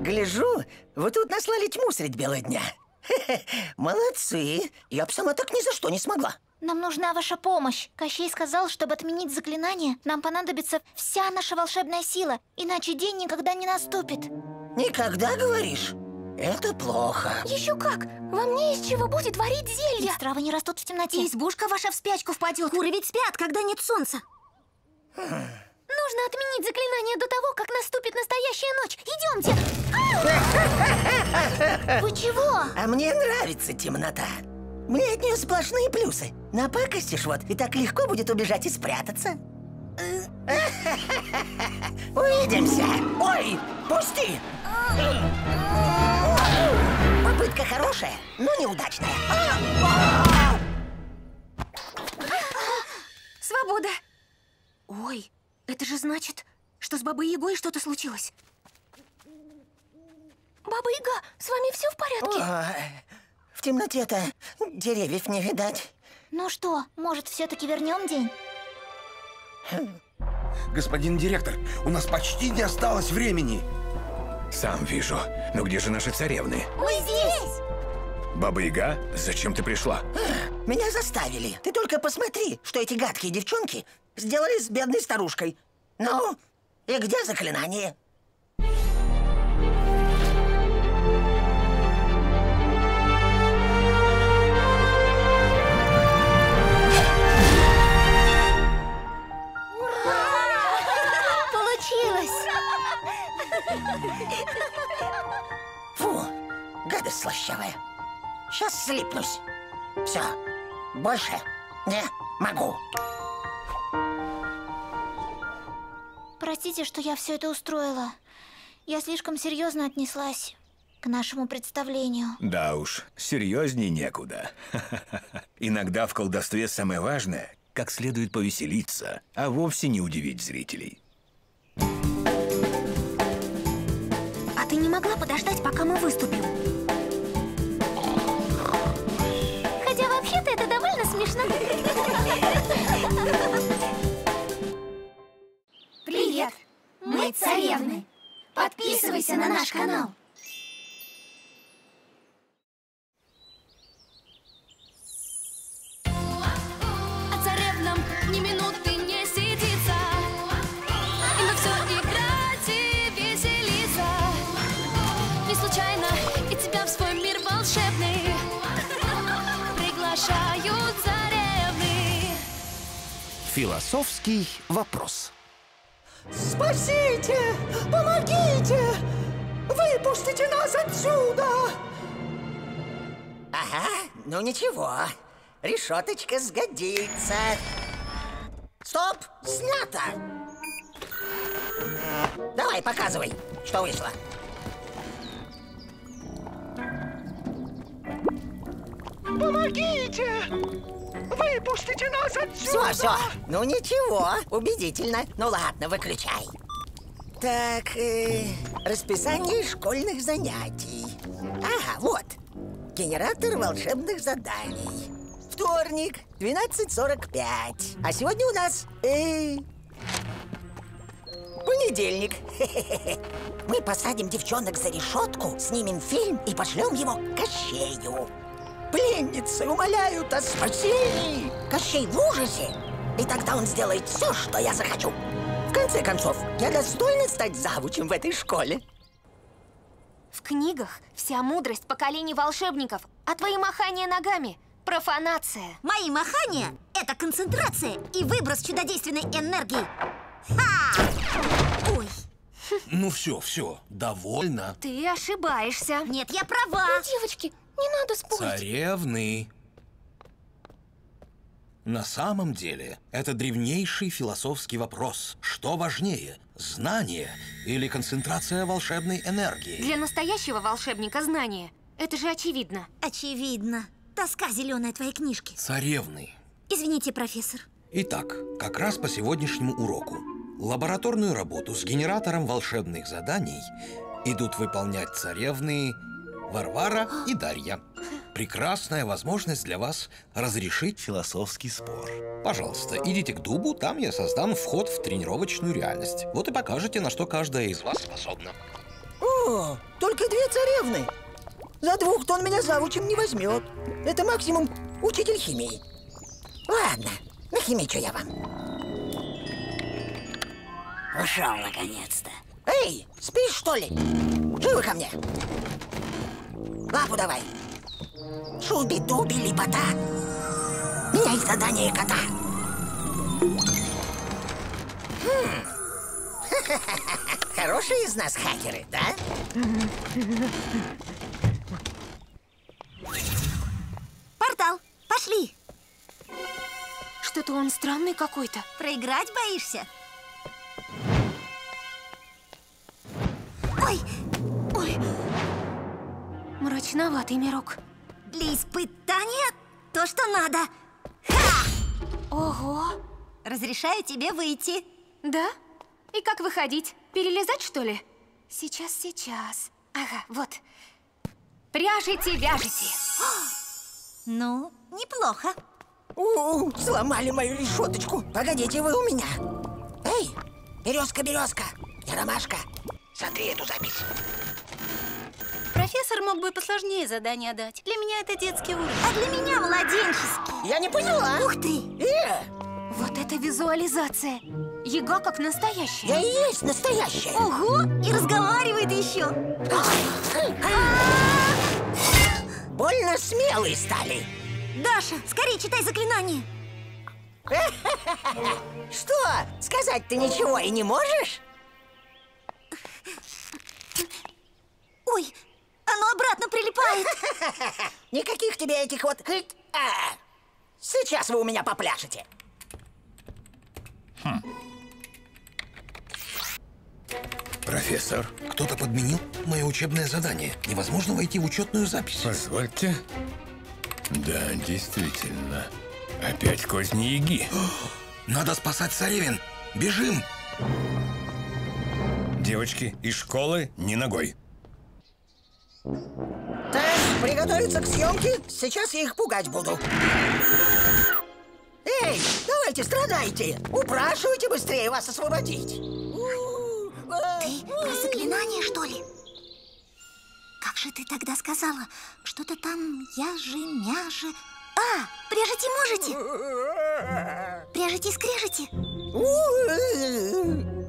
Гляжу, вы тут наслали тьму средь бела дня. Молодцы. Я бы сама так ни за что не смогла. Нам нужна ваша помощь. Кощей сказал, чтобы отменить заклинание, нам понадобится вся наша волшебная сила, иначе день никогда не наступит. Никогда, говоришь? Это плохо. Еще как! Вам не из чего будет варить зелья. Ведь травы не растут в темноте. И избушка ваша в спячку впадет. Куры ведь спят, когда нет солнца. Нужно отменить заклинание до того, как наступит настоящая ночь. Идемте! Вы чего? А мне нравится темнота. Мне от нее сплошные плюсы. Напакостишь вот, и так легко будет убежать и спрятаться. Увидимся. Ой, пусти. Попытка хорошая, но неудачная. Свобода! Ой, это же значит, что с Бабой Ягой что-то случилось. Баба Яга, с вами все в порядке? Ой, в темноте-то деревьев не видать. Ну что, может, все-таки вернем день? Господин директор, у нас почти не осталось времени. Сам вижу. Но где же наши царевны? Мы здесь! Баба Яга, зачем ты пришла? Меня заставили. Ты только посмотри, что эти гадкие девчонки сделали с бедной старушкой. Ну, и где заклинание? Фу, гадость слащавая. Сейчас слипнусь. Все, больше не могу. Простите, что я все это устроила. Я слишком серьезно отнеслась к нашему представлению. Да уж, серьезней некуда. Иногда в колдовстве самое важное — как следует повеселиться, а вовсе не удивить зрителей. ты не могла подождать, пока мы выступим? Хотя вообще-то это довольно смешно. Привет! Мы царевны. Подписывайся на наш канал. Философский вопрос. Спасите! Помогите! Выпустите нас отсюда! Ага, ну ничего. Решеточка сгодится. Стоп! Снято! Давай, показывай, что вышло. Помогите! Выпустите нас отсюда! Все, все. Ну ничего, убедительно. Ну ладно, выключай. Так, э, расписание школьных занятий. Ага, вот. Генератор волшебных заданий. Вторник, 12.45. А сегодня у нас... э, понедельник. Мы посадим девчонок за решетку, снимем фильм и пошлем его Кощею. Пленницы умоляют о спасении. Кощей в ужасе. И тогда он сделает все, что я захочу. В конце концов, я достойна стать завучем в этой школе. В книгах вся мудрость поколений волшебников, а твои махания ногами – профанация. Мои махания – это концентрация и выброс чудодейственной энергии. Ха! Ой, Ну все, все, довольно. Ты ошибаешься. нет, я права. Девочки, не надо спорить. Царевны. На самом деле, это древнейший философский вопрос. Что важнее, знание или концентрация волшебной энергии? Для настоящего волшебника знание. Это же очевидно. Очевидно. Тоска зеленая твоей книжки. Царевны. Извините, профессор. Итак, как раз по сегодняшнему уроку. Лабораторную работу с генератором волшебных заданий идут выполнять царевны Варвара и Дарья. Прекрасная возможность для вас разрешить философский спор. Пожалуйста, идите к дубу, там я создам вход в тренировочную реальность. Вот и покажете, на что каждая из вас способна. О, только две царевны. За двух-то он меня завучем не возьмет. Это максимум учитель химии. Ладно, нахимичу я вам. Ушел наконец-то. Эй, спишь, что ли? Живо ко мне. Лапу давай. Шуби-дуби липота. Меняй задание кота. Хм. Хорошие из нас хакеры, да? Портал, пошли. Что-то он странный какой-то. Проиграть боишься? Ой, ой, Мрачноватый мирок. для испытания то, что надо. Ого! Разрешаю тебе выйти. Да? И как выходить? Перелезать, что ли? Сейчас, сейчас. Ага, вот. Пряжите, вяжите. Ну, неплохо. У, сломали мою решеточку. Погодите, вы у меня. Эй, березка, березка. Я ромашка. Смотри эту запись. Профессор мог бы посложнее задание дать. Для меня это детский уровень. А для меня младенческий. Я не поняла. Ух ты! Э, Вот это визуализация. Яга как настоящая. я и есть настоящая. Ого, и разговаривает еще. Больно смелые стали. Даша, скорее читай заклинание. Что? Сказать ты ничего и не можешь? Ой, обратно прилипает. Никаких тебе этих вот... А, Сейчас вы у меня попляшете. Профессор, кто-то подменил мое учебное задание. Невозможно войти в учетную запись. Позвольте. Да, действительно. Опять козни яги. Надо спасать царевин. Бежим! Девочки, из школы ни ногой. Так, приготовиться к съемке. Сейчас я их пугать буду. Эй, давай страдайте! Упрашивайте быстрее вас освободить! Ты про заклинание, что ли? Как же ты тогда сказала? Что-то там яжи-мяжи... А, пряжете можете?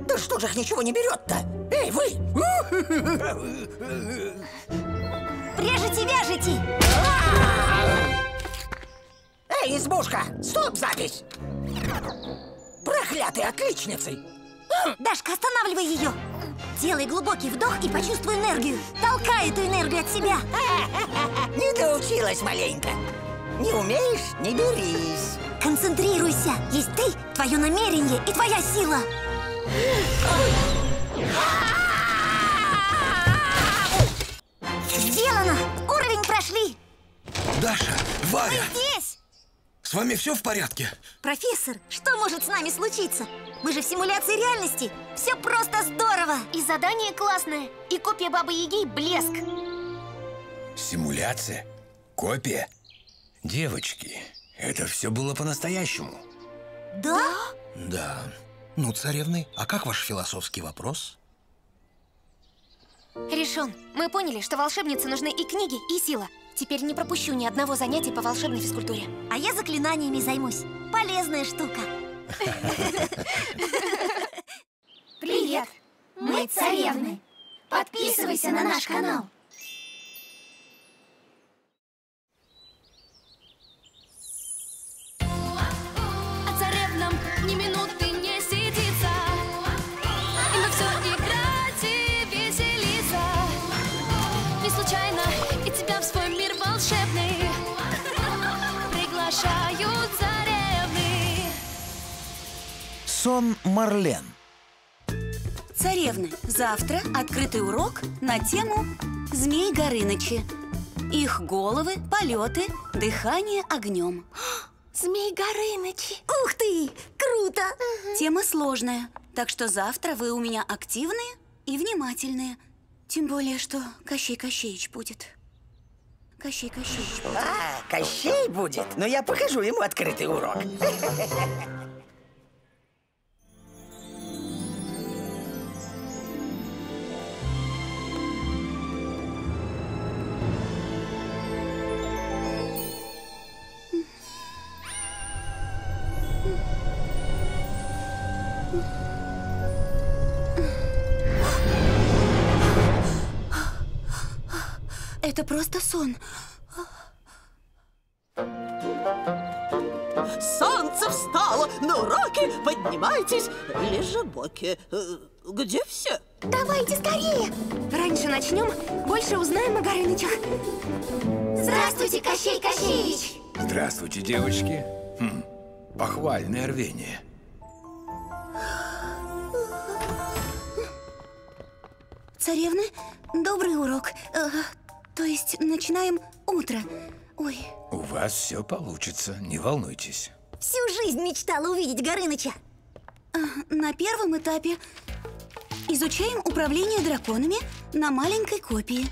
Да что же их ничего не берет-то? Эй, вы! Пряжете, вяжете! Эй, избушка! Стоп, запись! Проклятые отличницы! Дашка, останавливай ее! Делай глубокий вдох и почувствуй энергию. Толкай эту энергию от себя. Не доучилась маленько. Не умеешь – не берись. Концентрируйся. Есть ты, твое намерение и твоя сила. Сделано! Уровень прошли! Даша, Варя, Здесь! с вами все в порядке? Профессор, что может с нами случиться? Мы же в симуляции реальности. Все просто здорово. И задание классное. И копия Бабы Яги – блеск. Симуляция? Копия? Девочки, это все было по-настоящему. Да? Да. Ну, царевны, а как ваш философский вопрос? Решен. Мы поняли, что волшебнице нужны и книги, и сила. Теперь не пропущу ни одного занятия по волшебной физкультуре. А я заклинаниями займусь. Полезная штука. Привет! Мы царевны. Подписывайся на наш канал. Сон Марлен. Царевны, завтра открытый урок на тему «Змей Горынычи». Их головы, полеты, дыхание огнем. Змей Горынычи. Ух ты! Круто! Тема сложная, так что завтра вы у меня активные и внимательные. Тем более, что Кощей Кощеич будет. Кощей Кощеич будет. А, Кощей будет, но я покажу ему открытый урок. Это просто сон. Солнце встало на уроки, поднимайтесь, лежебоки. Э, Где все? Давайте скорее! Раньше начнем, больше узнаем о Горынычах. Здравствуйте, Кощей Кощеевич! Здравствуйте, девочки. Хм, похвальное рвение. Царевны, добрый урок. Э, то есть начинаем утро. Ой, У вас все получится, не волнуйтесь. Всю жизнь мечтала увидеть Горыныча. а, на первом этапе изучаем управление драконами на маленькой копии.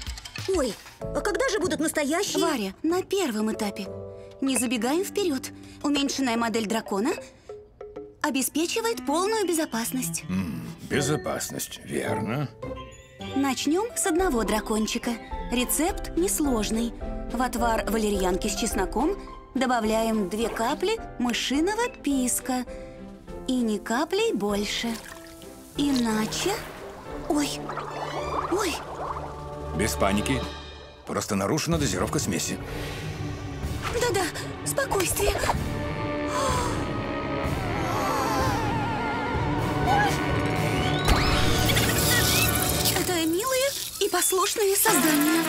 Ой, а когда же будут настоящие? Варя, на первом этапе. Не забегаем вперед. Уменьшенная модель дракона обеспечивает полную безопасность. М, безопасность, верно? Начнем с одного дракончика. Рецепт несложный. В отвар валерьянки с чесноком добавляем две капли мышиного писка. И ни каплей больше. Иначе... Ой, ой, Без паники. Просто нарушена дозировка смеси. да-да, спокойствие. Послушные создания.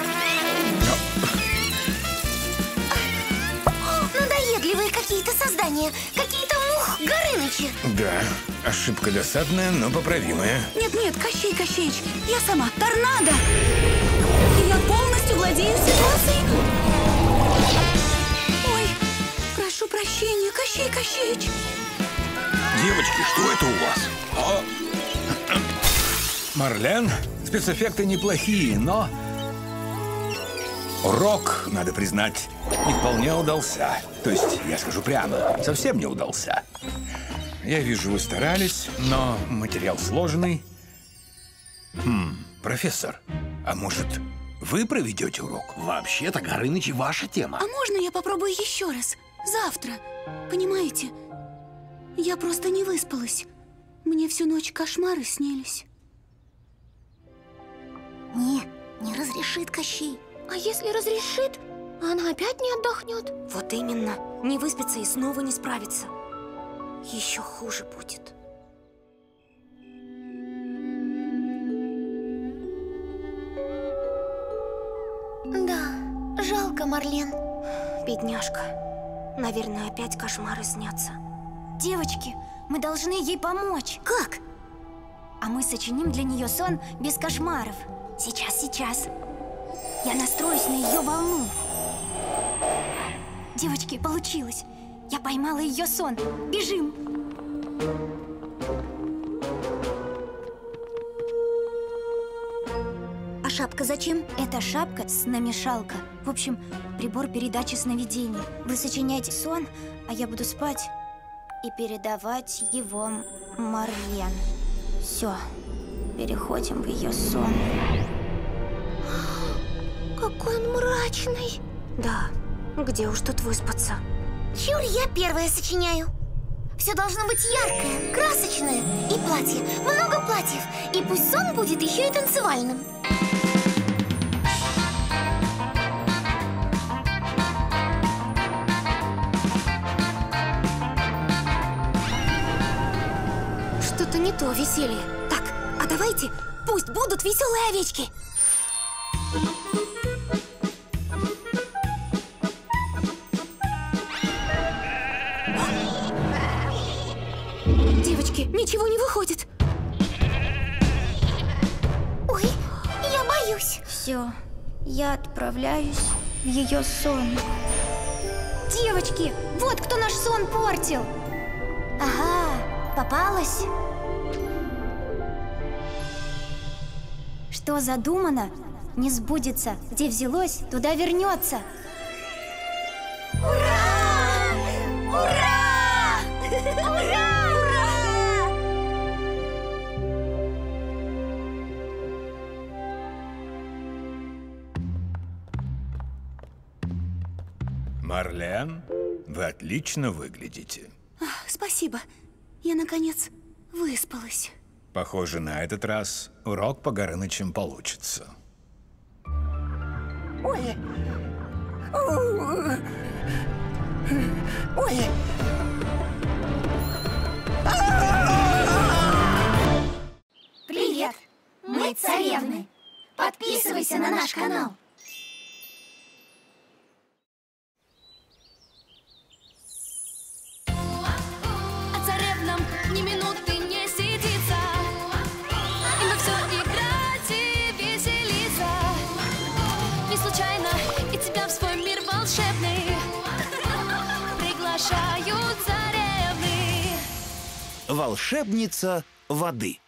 Надоедливые какие-то создания. Какие-то мух Горынычи. Да, ошибка досадная, но поправимая. Нет-нет, Кощей Кощеич, я сама торнадо. Я полностью владею ситуацией. Ой, прошу прощения, Кощей Кощеич. Девочки, что это у вас? О! Марлен, спецэффекты неплохие, но... Урок, надо признать, не вполне удался. То есть, я скажу прямо, совсем не удался. Я вижу, вы старались, но материал сложный. Хм, профессор, а может, вы проведете урок? Вообще-то, Горыныч, ваша тема. А можно я попробую еще раз? Завтра. Понимаете? Я просто не выспалась. Мне всю ночь кошмары снились. Не, не разрешит Кощей. А если разрешит, она опять не отдохнет? Вот именно. Не выспится и снова не справится. Еще хуже будет. Да, жалко Марлен. Бедняжка. Наверное, опять кошмары снятся. Девочки, мы должны ей помочь. Как? А мы сочиним для нее сон без кошмаров. Сейчас, сейчас. Я настроюсь на ее волну. Девочки, получилось. Я поймала ее сон. Бежим. А шапка зачем? Это шапка намешалка. В общем, прибор передачи сновидений. Вы сочиняете сон, а я буду спать и передавать его Марлен. Все, переходим в ее сон. Какой он мрачный. Да, где уж тут выспаться? Чур, я первая сочиняю. Все должно быть яркое, красочное. И платье, много платьев. И пусть сон будет еще и танцевальным. То веселье. Так, а давайте, пусть будут веселые овечки. Девочки, ничего не выходит. Ой, я боюсь. Все, я отправляюсь в ее сон. Девочки, вот кто наш сон портил. Ага, попалась. Что задумано, не сбудется. Где взялось, туда вернется. Ура! Ура! Ура! Марлен, вы отлично выглядите. Ах, спасибо. Я, наконец, выспалась. Похоже, на этот раз урок по Горынычам получится. Ой. Ой. Привет! Мы царевны. Подписывайся на наш канал. Волшебница воды.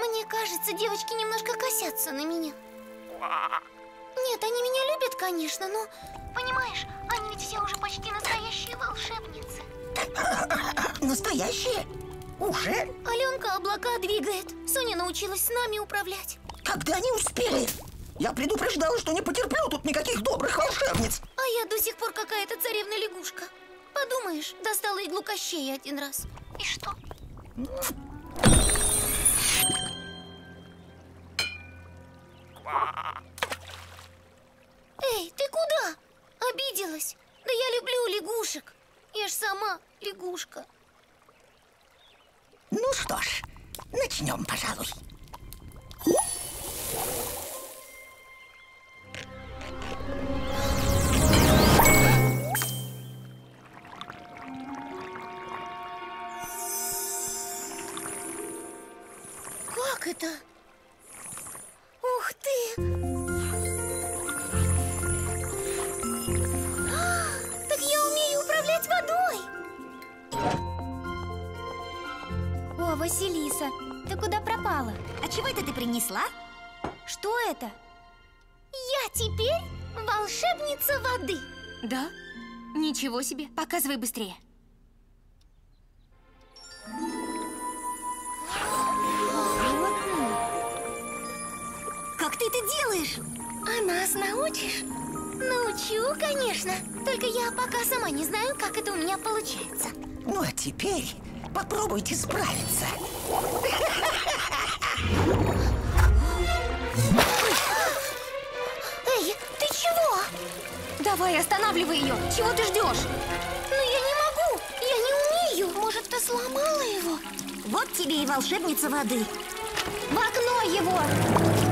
Мне кажется, девочки немножко косятся на меня. Нет, они меня любят, конечно, но... Понимаешь, они ведь все уже почти настоящие волшебницы. Настоящие? Уже? Аленка облака двигает. Соня научилась с нами управлять. Когда они успели? Я предупреждала, что не потерплю тут никаких добрых волшебниц. А я до сих пор какая-то царевна-лягушка. Подумаешь, достала иглу Кощея один раз. И что? Эй, ты куда? Обиделась? Да я люблю лягушек. Я ж сама лягушка. Ну что ж, начнем, пожалуй. Это? Ух ты! А, Так я умею управлять водой! О, Василиса, ты куда пропала? А чего это ты принесла? Что это? Я теперь волшебница воды. Да? Ничего себе. Показывай быстрее. Как ты это делаешь? А нас научишь? Научу, конечно. Только я пока сама не знаю, как это у меня получается. Ну а теперь попробуйте справиться. Эй, ты чего? Давай, останавливай ее. Чего ты ждешь? Ну я не могу, я не умею. Может, ты сломала его? Вот тебе и волшебница воды. В окно его!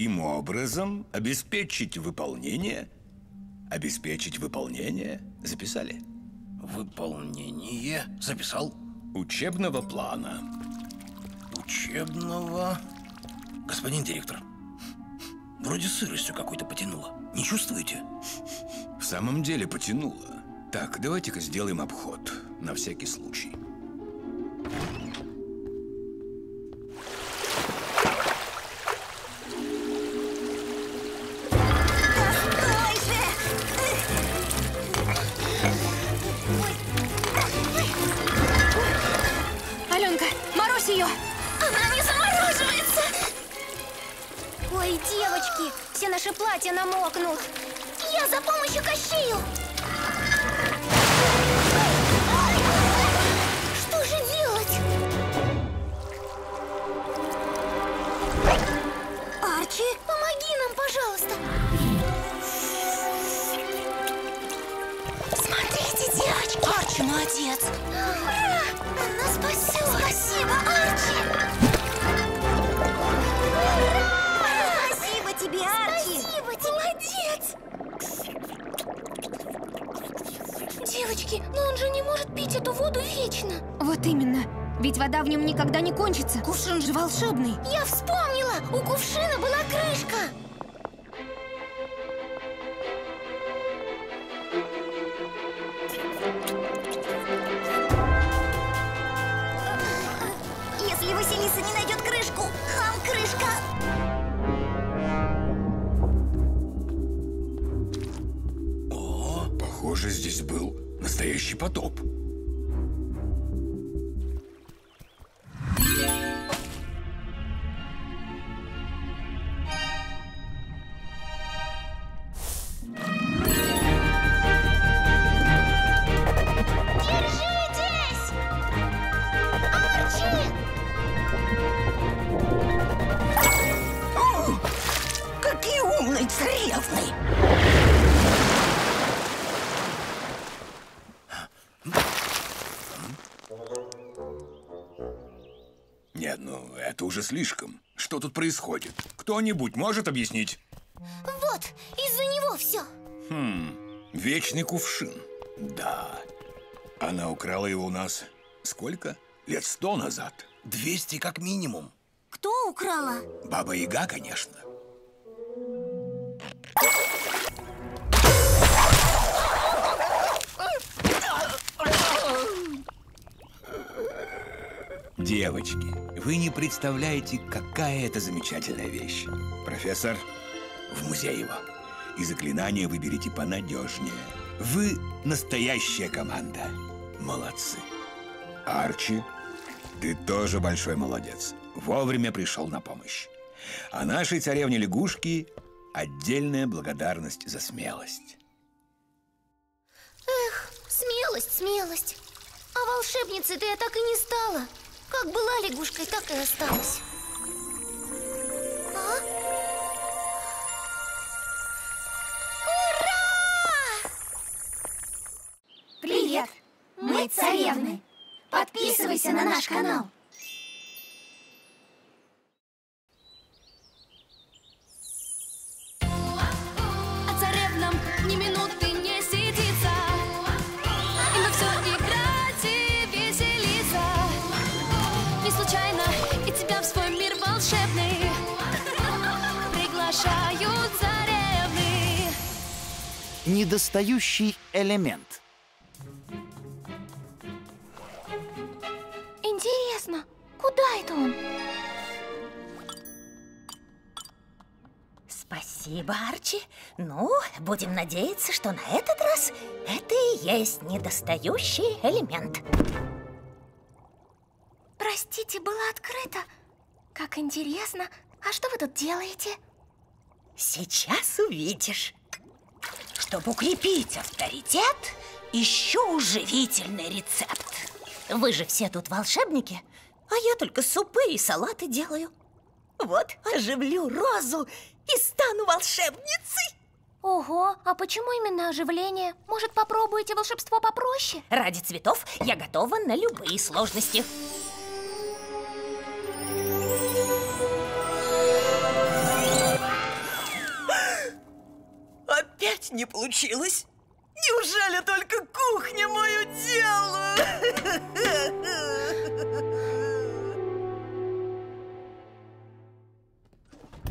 Таким образом обеспечить выполнение... Обеспечить выполнение... Записали? Выполнение записал. Учебного плана. Учебного... Господин директор, вроде сыростью какой-то потянуло. Не чувствуете? В самом деле потянуло. Так, давайте-ка сделаем обход. На всякий случай. Ой, девочки, все наши платья намокнут. Я за помощью Кащею! Что же делать? Арчи? Помоги нам, пожалуйста! Смотрите, девочки! Арчи молодец. Ура! Она спасет! Спасибо, Арчи! Девочки, но он же не может пить эту воду вечно. Вот именно. Ведь вода в нем никогда не кончится. Кувшин же волшебный. Я вспомнила! У кувшина была крышка! Если Василиса не найдет крышку, хам крышка! О, похоже, здесь был настоящий потоп. Тут происходит? Кто-нибудь может объяснить? Вот, из-за него все. Хм, вечный кувшин. Да. Она украла его у нас сколько? Лет сто назад. Двести как минимум. Кто украла? Баба Яга, конечно. Девочки, вы не представляете, какая это замечательная вещь. Профессор, в музей его. И заклинания выберите понадежнее. Вы настоящая команда. Молодцы. Арчи, ты тоже большой молодец. Вовремя пришел на помощь. А нашей царевне лягушки отдельная благодарность за смелость. Эх, смелость, смелость. А волшебницей-то я так и не стала. Как была лягушкой, так и осталась. А? Ура! Привет! Мы царевны. Подписывайся на наш канал. Недостающий элемент. Интересно, куда это он? Спасибо, Арчи. Ну, будем надеяться, что на этот раз это и есть недостающий элемент. Простите, было открыто. Как интересно. А что вы тут делаете? Сейчас увидишь. Чтобы укрепить авторитет, ищу живительный рецепт. Вы же все тут волшебники, а я только супы и салаты делаю. Вот, оживлю розу и стану волшебницей. Ого, а почему именно оживление? Может, попробуете волшебство попроще? Ради цветов я готова на любые сложности. Опять не получилось? Неужели только кухня мое дело?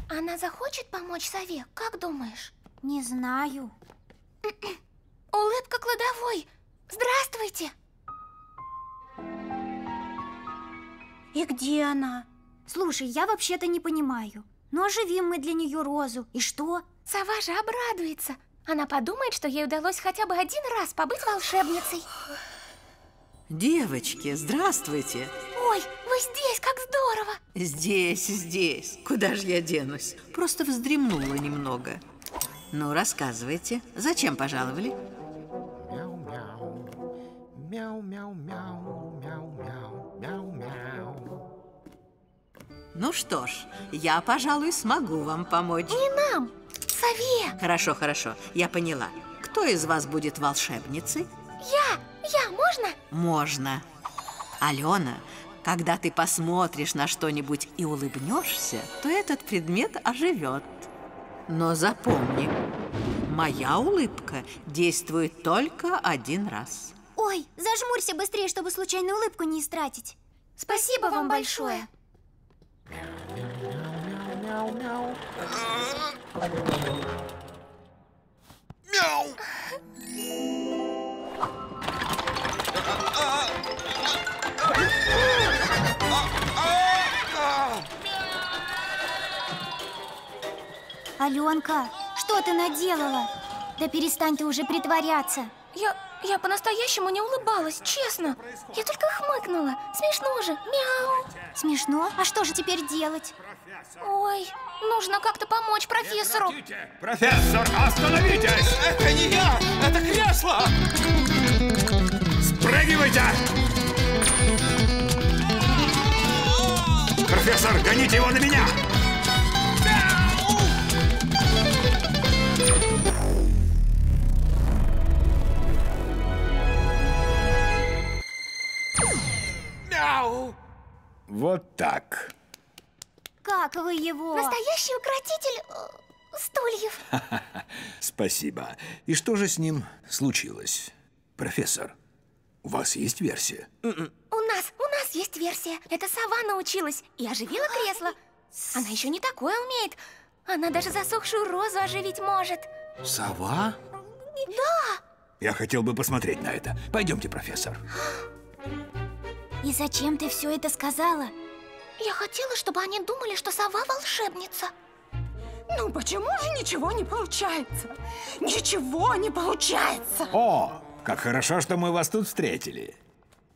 Она захочет помочь сове, как думаешь? Не знаю. Улыбка кладовой. Здравствуйте. И где она? Слушай, я вообще-то не понимаю. Ну, оживим мы для нее розу. И что? Сова же обрадуется. Она подумает, что ей удалось хотя бы один раз побыть волшебницей. Девочки, здравствуйте. Ой, вы здесь, как здорово. Здесь, здесь. Куда же я денусь? Просто вздремнула немного. Ну, рассказывайте, зачем пожаловали? Ну что ж, я, пожалуй, смогу вам помочь. Не нам, сове. Хорошо, хорошо, я поняла. Кто из вас будет волшебницей? Я, я, можно? Можно. Алена, когда ты посмотришь на что-нибудь и улыбнешься, то этот предмет оживет. Но запомни, моя улыбка действует только один раз. Ой, зажмурься быстрее, чтобы случайно улыбку не истратить. Спасибо вам большое. Мяу! Аленка, что ты наделала? Да перестань ты уже притворяться. Я, я по-настоящему не улыбалась, честно. Я только хмыкнула. Смешно же. Мяу. Смешно? А что же теперь делать? Ой, нужно как-то помочь профессору. Профессор, остановитесь! Это не я, это кресло! Спрыгивайте! Профессор, гоните его на меня! Мяу! Вот так. Как вы его? Настоящий укротитель э, стульев. Спасибо. И что же с ним случилось? Профессор, у вас есть версия? У нас, у нас есть версия. Это сова научилась и оживила кресло. Она еще не такое умеет. Она даже засохшую розу оживить может. Сова? Да! Я хотел бы посмотреть на это. Пойдемте, профессор. И зачем ты все это сказала? Я хотела, чтобы они думали, что сова волшебница. Ну почему же ничего не получается? Ничего не получается! О, как хорошо, что мы вас тут встретили.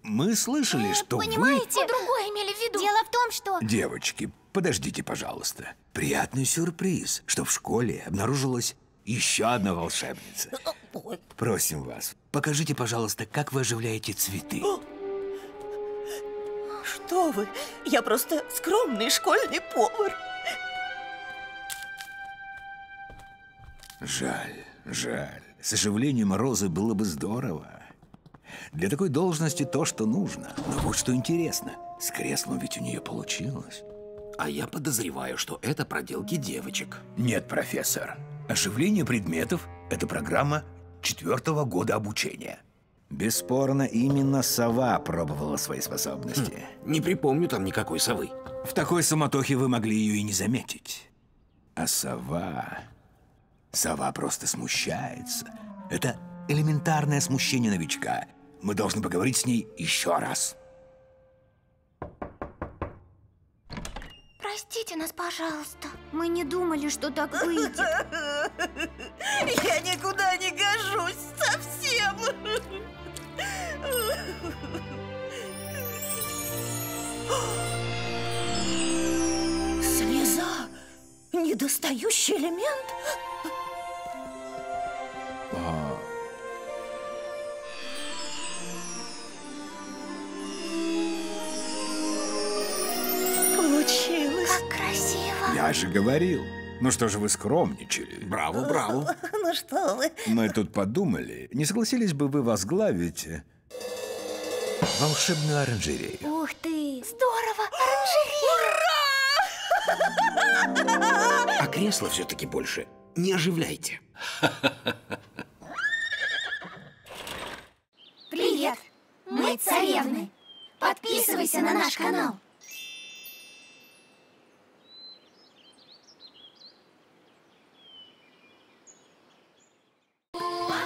Мы слышали, что Понимаете? Мы другое имели в виду. Дело в том, что... вы... Девочки, подождите, пожалуйста. Приятный сюрприз, что в школе обнаружилась еще одна волшебница. Просим вас, покажите, пожалуйста, как вы оживляете цветы. Что вы? Я просто скромный школьный повар. Жаль, жаль. С оживлением розы было бы здорово. Для такой должности то, что нужно. Но вот что интересно, с креслом ведь у нее получилось. А я подозреваю, что это проделки девочек. Нет, профессор. Оживление предметов – это программа четвертого года обучения. Бесспорно, именно сова пробовала свои способности. Не припомню там никакой совы. В такой суматохе вы могли ее и не заметить. А сова... Сова просто смущается. Это элементарное смущение новичка. Мы должны поговорить с ней еще раз. Простите нас, пожалуйста. Мы не думали, что так выйдет. Я никуда не гожусь совсем. Слеза? Недостающий элемент? А, Получилось. Как красиво. я же говорил. Ну что же вы скромничали? Браво, браво. Ну что вы? Мы тут подумали, не согласились бы вы возглавить э, волшебную оранжерею? Ух ты! Здорово! Оранжерея! А кресло все-таки больше не оживляйте. Привет! Мы царевны. Подписывайся на наш канал. What?